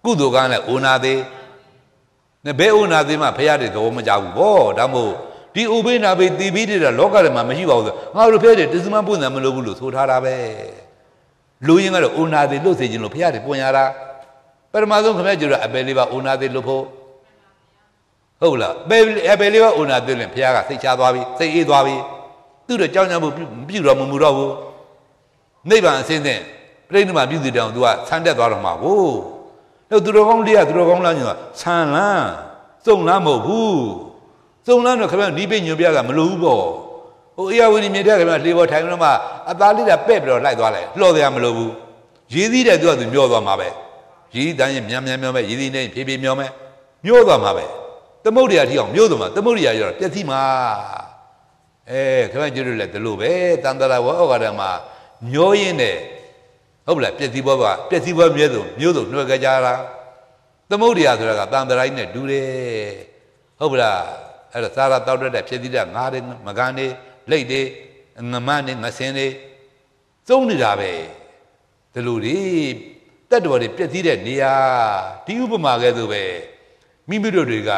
ကုသိုလ်ကံလည်းအိုနာသေးနဲ့ဘယ်အိုနာသေးမှဖရတဲ့သဘောမကြဘူးဗောဒါမို့ ဒီဥပိ္ပနာပိတီပြီးတဲ့လောကထဲမှာမရှိပါဘူးဆိုငါတို့ဖဲတဲ့တစ္ဆမပုံစံမလို့ဘူးလို့ဆိုထားတာပဲလူရင်းကတော့အိုနာသေးလွတ်စေခြင်းလို့ဖရတဲ့ပွန်ရတာပထမဆုံးခမည်းကျတော့အပယ်လေးပါအိုနာသေးလွတ်ဖို့ဟုတ်လားအပယ်အပယ်လေးပါအိုနာသေးရင်ဖရကစိတ်ချသွားပြီစိတ်အေးသွားပြီသူ့တော့ကြောင်းကြောင်းမှုပြုတော့မမှုတော့ဘူးနိဗ္ဗာန်အစင်းစင်းပြိဋိမာပြုစီတောင်သူကဆန်းတက်သွားတော့မှာကိုတော့သူတော်ကောင်းလေးကသူတော်ကောင်းလားညကဆန်လန်းစုံလန်းမဟုတ်ဘူး စုံလန်းတော့ခင်ဗျနီးပိညွန်ပြကမလိုဘူးပေါ့ဟိုအေယဝဏီမြေတဲ့ခင်ဗျလေပေါ်ထိုင်လို့မှအသားလေးကပဲ့ပြီးတော့လိုက်သွားလိုက်လှော်တယ်မလိုဘူးရေးသီးတဲ့သူကသူမျောသွားမှာပဲရေးသီးတိုင်းမြန်မြန်မျောမယ်ရေးသီးနေဖြည်းဖြည်းမျောမယ်မျောသွားမှာပဲသမုဒ္ဒရာထီအောင်မျောသွားမှာသမုဒ္ဒရာရောပြည့်စည်မှာအဲခင်ဗျကျတို့လည်းဒီလိုပဲတန်တရာဝဩဃာတမှာညောရင်းနဲ့ဟုတ်လားပြည့်စည်ဘောကပြည့်စည်ဘောမြဲဆုံးမျိုးစုံနှွယ်ကြကြတာသမုဒ္ဒရာဆိုတာကတန်တရာကြီးနဲ့တူတယ်ဟုတ်ပလား အဲ့တော့စားရတောက်တတ်တဲ့ဖြစ်သီးတဲ့ငါးတွေမကန်တွေလိတ်တွေငမန်းတွေငဆင်းတွေသုံးနေတာပဲဒီလိုတွေတတ်တော်တွေပြည့်စည်တဲ့နေရာဒီဥပမာကဲဆိုပဲမိမိတို့တွေက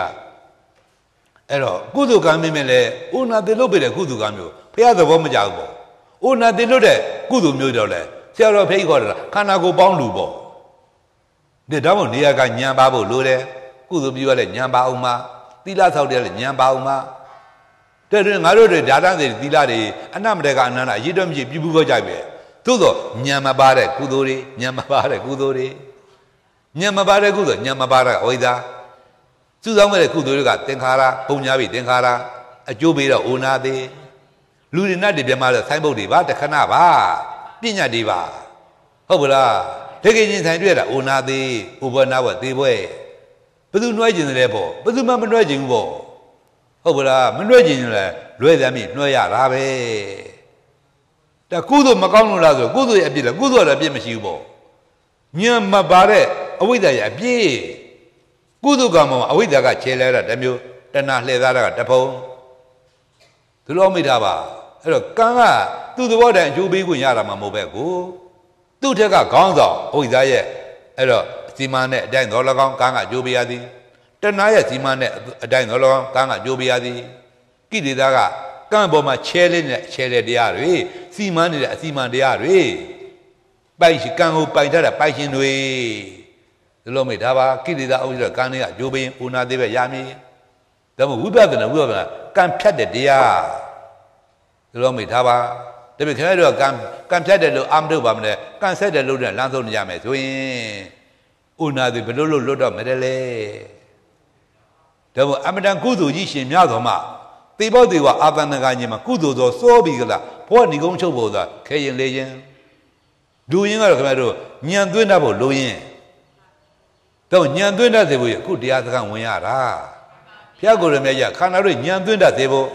အဲ့တော့ကုသိုလ်ကံမင်းမဲ့လဲဥနာတိလုတ်ပြတဲ့ကုသိုလ်ကံမျိုးဖះသဘောမကြဘူးပေါ့ဥနာတိလုတ်တဲ့ကုသိုလ်မျိုးတော့လဲဆရာတော်ဖိတ်ခေါ်တာခန္ဓာကိုယ်ပေါင်းလူပေါ့ဒီတော့နေရာကညံပါဖို့လိုတယ်ကုသိုလ်ပြုရလဲညံပါအောင်မှာ သီလဆောက်တယ်လဲညံပါအောင်မှာတဲ့တွင်ငါတို့တွေဓာတန်စီသီလတွေအနမတကအနန္တအရေးတော့မရှိပြပူပေါ်ကြပြီသို့တော့ညံမပါတဲ့ကုသိုလ်တွေညံမပါတဲ့ကုသိုလ်တွေညံမပါတဲ့ကုသိုလ်ညံမပါတဲ့အဝိဇ္ဇာစုဆောင်ခဲ့တဲ့ကုသိုလ်တွေကသင်္ခါရပုံညာပြီသင်္ခါရအကျိုးပေးတော့အိုနာသေးလူတွေနဲ့တည်းပြမလို့ဆိုင်းပုတ်တွေပါတခဏပါပညာတွေပါဟုတ်ပလားတကယ်ချင်းဆိုင်တွေ့တာအိုနာသေးဥပနာဘသေးပွဲ ဘယ်သူနှွှဲကျင်တယ်လဲပေါ့ဘယ်သူမှမနှွှဲကျင်ဘူးပေါ့ဟုတ်ပလားမနှွှဲကျင်ရင်လည်းလွဲသမ်းပြီနှွှဲရတာပဲတကုသိုလ်မကောင်းလို့လားဆိုကုသိုလ်ရဲ့အပြစ်လားကုသိုလ်ရဲ့အပြစ်မရှိဘူးပေါ့ညံမပါတဲ့အဝိဇ္ဇာရဲ့အပြစ်ကုသိုလ်ကံမှာအဝိဇ္ဇာကခြေလဲတာတစ်မျိုးတဏှာလှည့်သားတာကတဖုံသူတော်မိတာပါအဲ့တော့ကံကသူ့သဘောတည်းအကျိုးပေးခွင့်ရတာမှမဟုတ်ပဲကိုသူ့ထက်ကခေါင်းဆောင်အဝိဇ္ဇာရဲ့အဲ့တော့ စီမံနဲ့အတိုင်းတော်၎င်းကံကအကျိုးပေးရသည်တဏှာရဲ့စီမံနဲ့အတိုင်းတော်၎င်းကံကအကျိုးပေးရသည်ကိလေသာကကံပေါ်မှာချဲလေးနဲ့ချဲတဲ့တရားတွေစီမံနေတဲ့အစီမံတရားတွေပိုက်ကံကိုပိုက်တတ်တဲ့ပိုက်ရှင်တွေဒီလိုမေးဒါပါကိလေသာအုပ်စုကံတွေကအကျိုးပေးဦးနာသေးပဲရမည်ဒါမှဝိပဿနာဝိပဿနာကံဖြတ်တဲ့တရားဒီလိုမေးဒါပါဒါပေမဲ့ခင်ဗျားတို့ကကံကံဖြတ်တယ်လို့အာမထုတ်ပါမလဲကံဆက်တယ်လို့လည်းလမ်းဆုံးနေကြမယ်ဆိုရင် ဥနာသည်ဘယ်လိုလုပ်လွတ်တော့မတယ်လေဒါမို့အမတန်ကုသိုလ်ကြီးရှင်များတော်မှာသေဘောသေဝအာသနကကြီးမှာကုသိုလ်သောစိုးပြီကလားဘောဏီကုန်းချုပ်ဖို့သာခဲရင်လေရင်လူရင်းကတော့ခင်ဗျားတို့ညံသွင်းတတ်ဖို့လိုရင်းတော့ညံသွင်းတတ်စေဖို့အခုတရားစခန်းဝင်ရတာဖျားကိုယ်ရမြတ်ရခန္ဓာတို့ညံသွင်းတတ်စေဖို့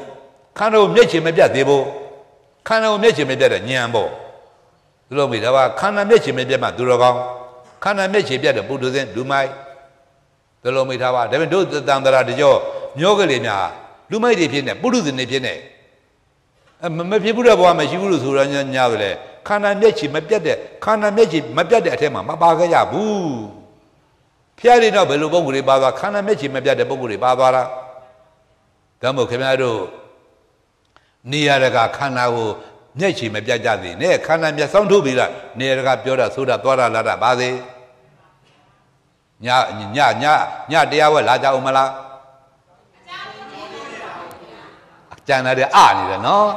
ခန္ဓာကိုမျက်ချင်မပြတ်သေးဖို့ခန္ဓာကိုမျက်ချင်မပြတ်တဲ့ညံပေါ့သူလို့မိဒါပါခန္ဓာမျက်ချင်မပြတ်မှသူတော်ကောင်း ခန္ဓာမျက်ချင်ပြတ်တဲ့ပုထုဇဉ်လူမိုက်သူလို့မိထားပါဒါပေမဲ့တို့တန်တရာတကြောမျောကလေးများလူမိုက်တွေဖြစ်နေပုထုဇဉ်တွေဖြစ်နေအမဖြစ်ဘူးတဲ့ဘဝမရှိဘူးလို့ဆိုရညညာတယ်ခန္ဓာမျက်ချင်မပြတ်တဲ့ခန္ဓာမျက်ချင်မပြတ်တဲ့အထက်မှာမပါခဲ့ရဘူးဖျားရည်တော့ဘယ်လိုပုံကိုယ်တွေပါသွားခန္ဓာမျက်ချင်မပြတ်တဲ့ပုံကိုယ်တွေပါသွားတာဒါမို့ခင်ဗျားတို့နေရတကခန္ဓာကို မျက်ချီမပြတ်ကြသေးနဲ့ခန္ဓာမျက်စောင်းထုတ်ပြီးလားနေရတကပြောတာဆိုတာသွားတာလာတာပါသေးညညညညတရားဝဲလာကြအောင်မလားအကျန်တဲ့အာနေတယ်နော်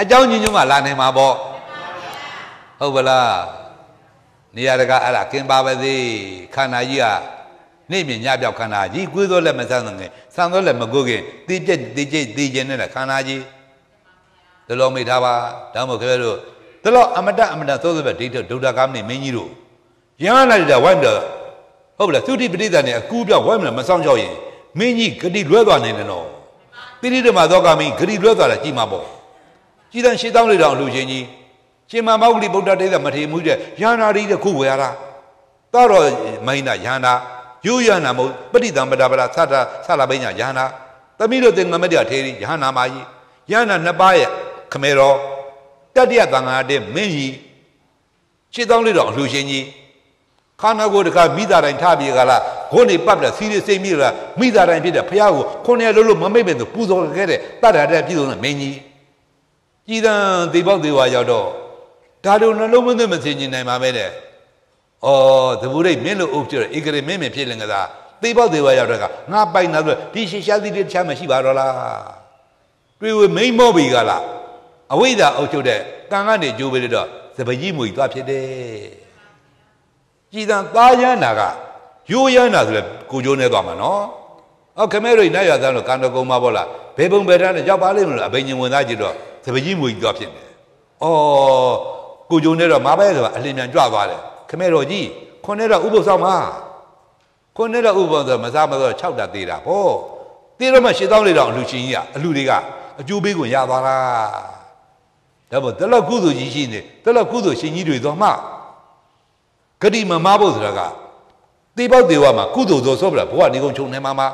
အเจ้าညညမှလာနိုင်မှာပေါ့ဟုတ်ပလားနေရတကအဲ့ဒါကင်ပါပါသေးခန္ဓာကြီးကနေ့မြညပြောက်ခန္ဓာကြီးကွေးသောလက်မဆန်းငယ်ဆန်းသောလက်မကိုခင်တိပြက်တိကျိတ်တိကျင်တဲ့ခန္ဓာကြီး ဒလောမိထားပါဒါမှမဟုတ်ခင်ဗျားတို့ဒလောအမတအမတသိုးသဘဒိဋ္ဌဒုဒ္ဒကာမနေမင်းကြီးတို့ရဟန္တာတွေဝိုင်းတော့ဟုတ်လားသုတိပဋိသတ်နဲ့အကူပြောက်ဝိုင်းမလားမဆောင်ကြောက်ရင်မင်းကြီးဂတိလွဲသွားနိုင်တယ်နော်တိရိဓမ္မသောကမင်းဂတိလွဲသွားတာကြည်မှာပေါ့ကြည်တန်ရှင်းတောင်းလေတောင်လူချင်းကြီးရှင်မမောဂလိဗုဒ္ဓတေသမထေမှုတဲ့ရဟန္တာတွေခုဝယ်ရတာတော်တော်မိုင်းတာရဟန္တာယူရနာမဟုတ်ပဋိသံပဒပဒသတ္တသလာပိညာယဟနာသမီးတို့တင်ငမတ္တထေရီယဟနာမာကြီးယဟနာနှစ်ပါးရဲ့ ခမေတော်တတ္တယသံဃာတဲ့မင်းကြီးရှင်းတောင်းလေးတော်အလှရှင်ကြီးခန္ဓာကိုယ်တခါမိသားတိုင်းထားပြေကလားဂုဏ်နေပတ်ပြစီးရစိတ်မိလားမိသားတိုင်းဖြစ်တဲ့ဖះကိုခုနှစ်လုံးလုံးမမိတ်မဲ့သူပူဇော်ခဲ့တဲ့တတ္တရတဲ့ပြည်စုံတဲ့မင်းကြီးကြည်တန်သေပေါက်သေးဝါရောက်တော့ဒါတို့နှလုံးမသွင်းမစင်ကျင်နိုင်ပါပဲတဲ့။အော်သဘူရိတ်မင်းလို့အုပ်ကျဧကရေမင်းမဖြစ်လင်ကစားသေပေါက်သေးဝါရောက်တဲ့ကငါပိုက်နာဆိုဒီရှေရှာသီးတခြားမရှိပါတော့လား။တွေ့ဝမိမ့်မော့ပြီကလား အဝိဇ္ဇာအုပ်ချုပ်တဲ့ကံကနေကြိုးပေးလို့တော့စပကြီးမွေသွားဖြစ်တယ်။ကြည်တန်သားရမ်းတာကရိုးရမ်းတာဆိုလဲကိုကျိုးနေသွားမှာနော်။အော်ခမဲတို့နိုင်ရသားလို့ကံတော်ကုံမှာပေါ့လား။ဘေဘုံဘေတန်းနဲ့ကြောက်ပါလိမ့်မလို့အဘိညာဉ်ဝင်သားကြည့်တော့စပကြီးမွေသွားဖြစ်တယ်။အော်ကိုကျိုးနေတော့မပဲဆိုတာအလင်းမြန်ကြွသွားတယ်။ခမဲတော်ကြီးခွန်းနေတော့ဥပုသ်ဆောင်မှာခွန်းနေတော့ဥပုသ်ဆိုမစားမတော့6တာသေးတာဟောသေးတော့မှရှင်းသောလေးတောင်အလူချင်းကြီးကအလူတွေကအကျိုးပေးကိုရသွားတာ ဒါမို့တလောက်ကုသိုလ်ကြီးရှိနေတလောက်ကုသိုလ်ရှင်ကြီးတွေတော့မှဂတိမမဖို့ဆိုတာကသေပေါက်သေးဝမှာကုသိုလ်သောဆိုပြဘဝနေကုန်ချုပ်နေမှာမှာ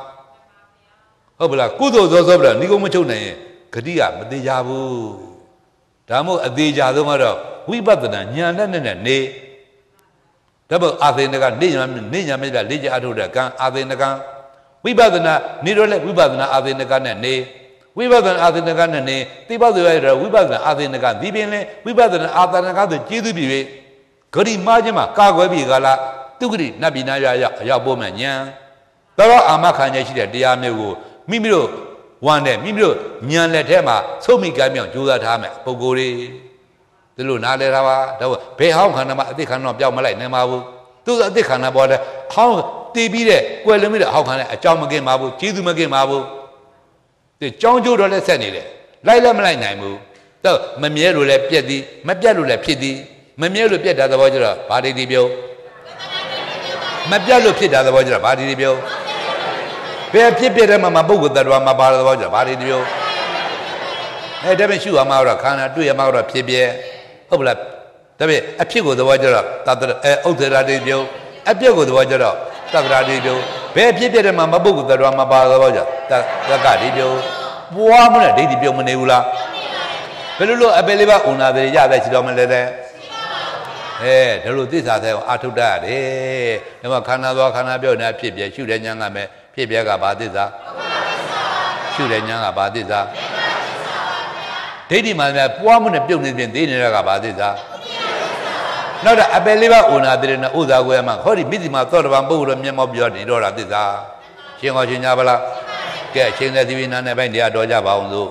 ဟုတ်ပလားကုသိုလ်သောဆိုပြနေကုန်မချုပ်နိုင်ရင်ဂတိကမသေးကြဘူးဒါမို့အသေးကြဆုံးကတော့ဝိပဿနာဉာဏ်နဲ့နဲ့နေဒါပေမဲ့အာသေနကနေညာနေညာမဲ့ပြလေ့ကျအထုတ်တဲ့ကံအာသေနကံဝိပဿနာနေတော့လေဝိပဿနာအာသေနကနဲ့နေ ဝိပဿနာအာသေနကနဲ့နေသိပ္ပဇေရရဝိပဿနာအာသေနကဒီပင်လဲဝိပဿနာအာသနကဆိုကျေးဇူးပြု၍ဂရိမားခြင်းမှာကာကွယ်ပြီကလားသူဂရိနတ်ပြည်နာရရအရောက်ပို့မှဉာဏ်တော်အာမခံရရှိတဲ့တရားမျိုးကိုမိမိတို့ဝမ်းတဲ့မိမိတို့ဉာဏ်လက်ထဲမှာသုံးမိကမ်းမြောင်ကြိုးစားထားမယ်ပုံကိုယ်တွေဒီလိုနားလဲတာပါတော့ဘယ်ဟောင်းခန္ဓာမှာအသိခန္ဓာပြောင်းမလိုက်နိုင်ပါဘူးသူအသိခန္ဓာပေါ်တဲ့ဟောင်းတည်ပြီးတဲ့ကွယ်လွန်ပြီးတဲ့ဟောင်းခန္ဓာအကြောင်းမကင်ပါဘူးကျေးဇူးမကင်ပါဘူး ဒီကြောင်းကျိုးတော့လည်းဆက်နေတယ်လိုက်လည်းမလိုက်နိုင်ဘူးတော့မမြဲလို့လည်းပြက်သည်မပြတ်လို့လည်းဖြစ်သည်မမြဲလို့ပြက်တာသဘောကျတော့ဘာဒီဒီပြောမပြတ်လို့ဖြစ်တာသဘောကျတော့ဘာဒီဒီပြောဘယ်ဖြစ်ပြတဲ့မှာမပုဂ္ဂိုလ်တ attva မှာပါသဘောကျတော့ဘာဒီဒီပြောအဲဒါပဲရှုရမှာတော့ခန္ဓာတွေ့ရမှာတော့ဖြစ်ပြဟုတ်ပလားဒါပေမဲ့အဖြစ်ကိုသဘောကျတော့တတအဲဥဒ္ဒရာတိပြုံးအပြက်ကိုသဘောကျတော့ တတရာတိပြုံးဘယ်ဖြစ်ဖြစ်တဲ့မှာမပုဂ္ဂိုလ်တရားမှာပါသဘောကျတတကတိပြုံးပွားမနဲ့ဒိဋ္ဌိပြုံးမနေဘူးလားဘယ်လိုလို့အပယ်လေးပါဥနာတွေရတဲ့ရှိတော်မလဲတဲ့အဲဒါလို့သစ္စာဆိုင်အောင်အာထုတ်တတ်ရတယ်။ဒါမှခန္ဓာသွားခန္ဓာပြောနေဖြစ်ပြရှုတဲ့ဉာဏ်ကမဲ့ဖြစ်ပြကဘာသစ္စာရှုတဲ့ဉာဏ်ကဘာသစ္စာဒိဋ္ဌိမှန်များပွားမှုနဲ့ပြုတ်နေပြင်သေးနေတာကဘာသစ္စာ နောက်တော့အပယ်လေးပါးဥနာတိရဏဥဇာကိုရမှာဟောဒီမိတိမှာသောတပန်ပုဂ္ဂိုလ်မျက်မှောက်ပြောနေတော့တာသစ္စာရှင်းဟောရှင်းကြပါလားကဲရှင်းတဲ့သီဝိနာနဲ့ပိုင်းတရားတော်ကြပါအောင်စို့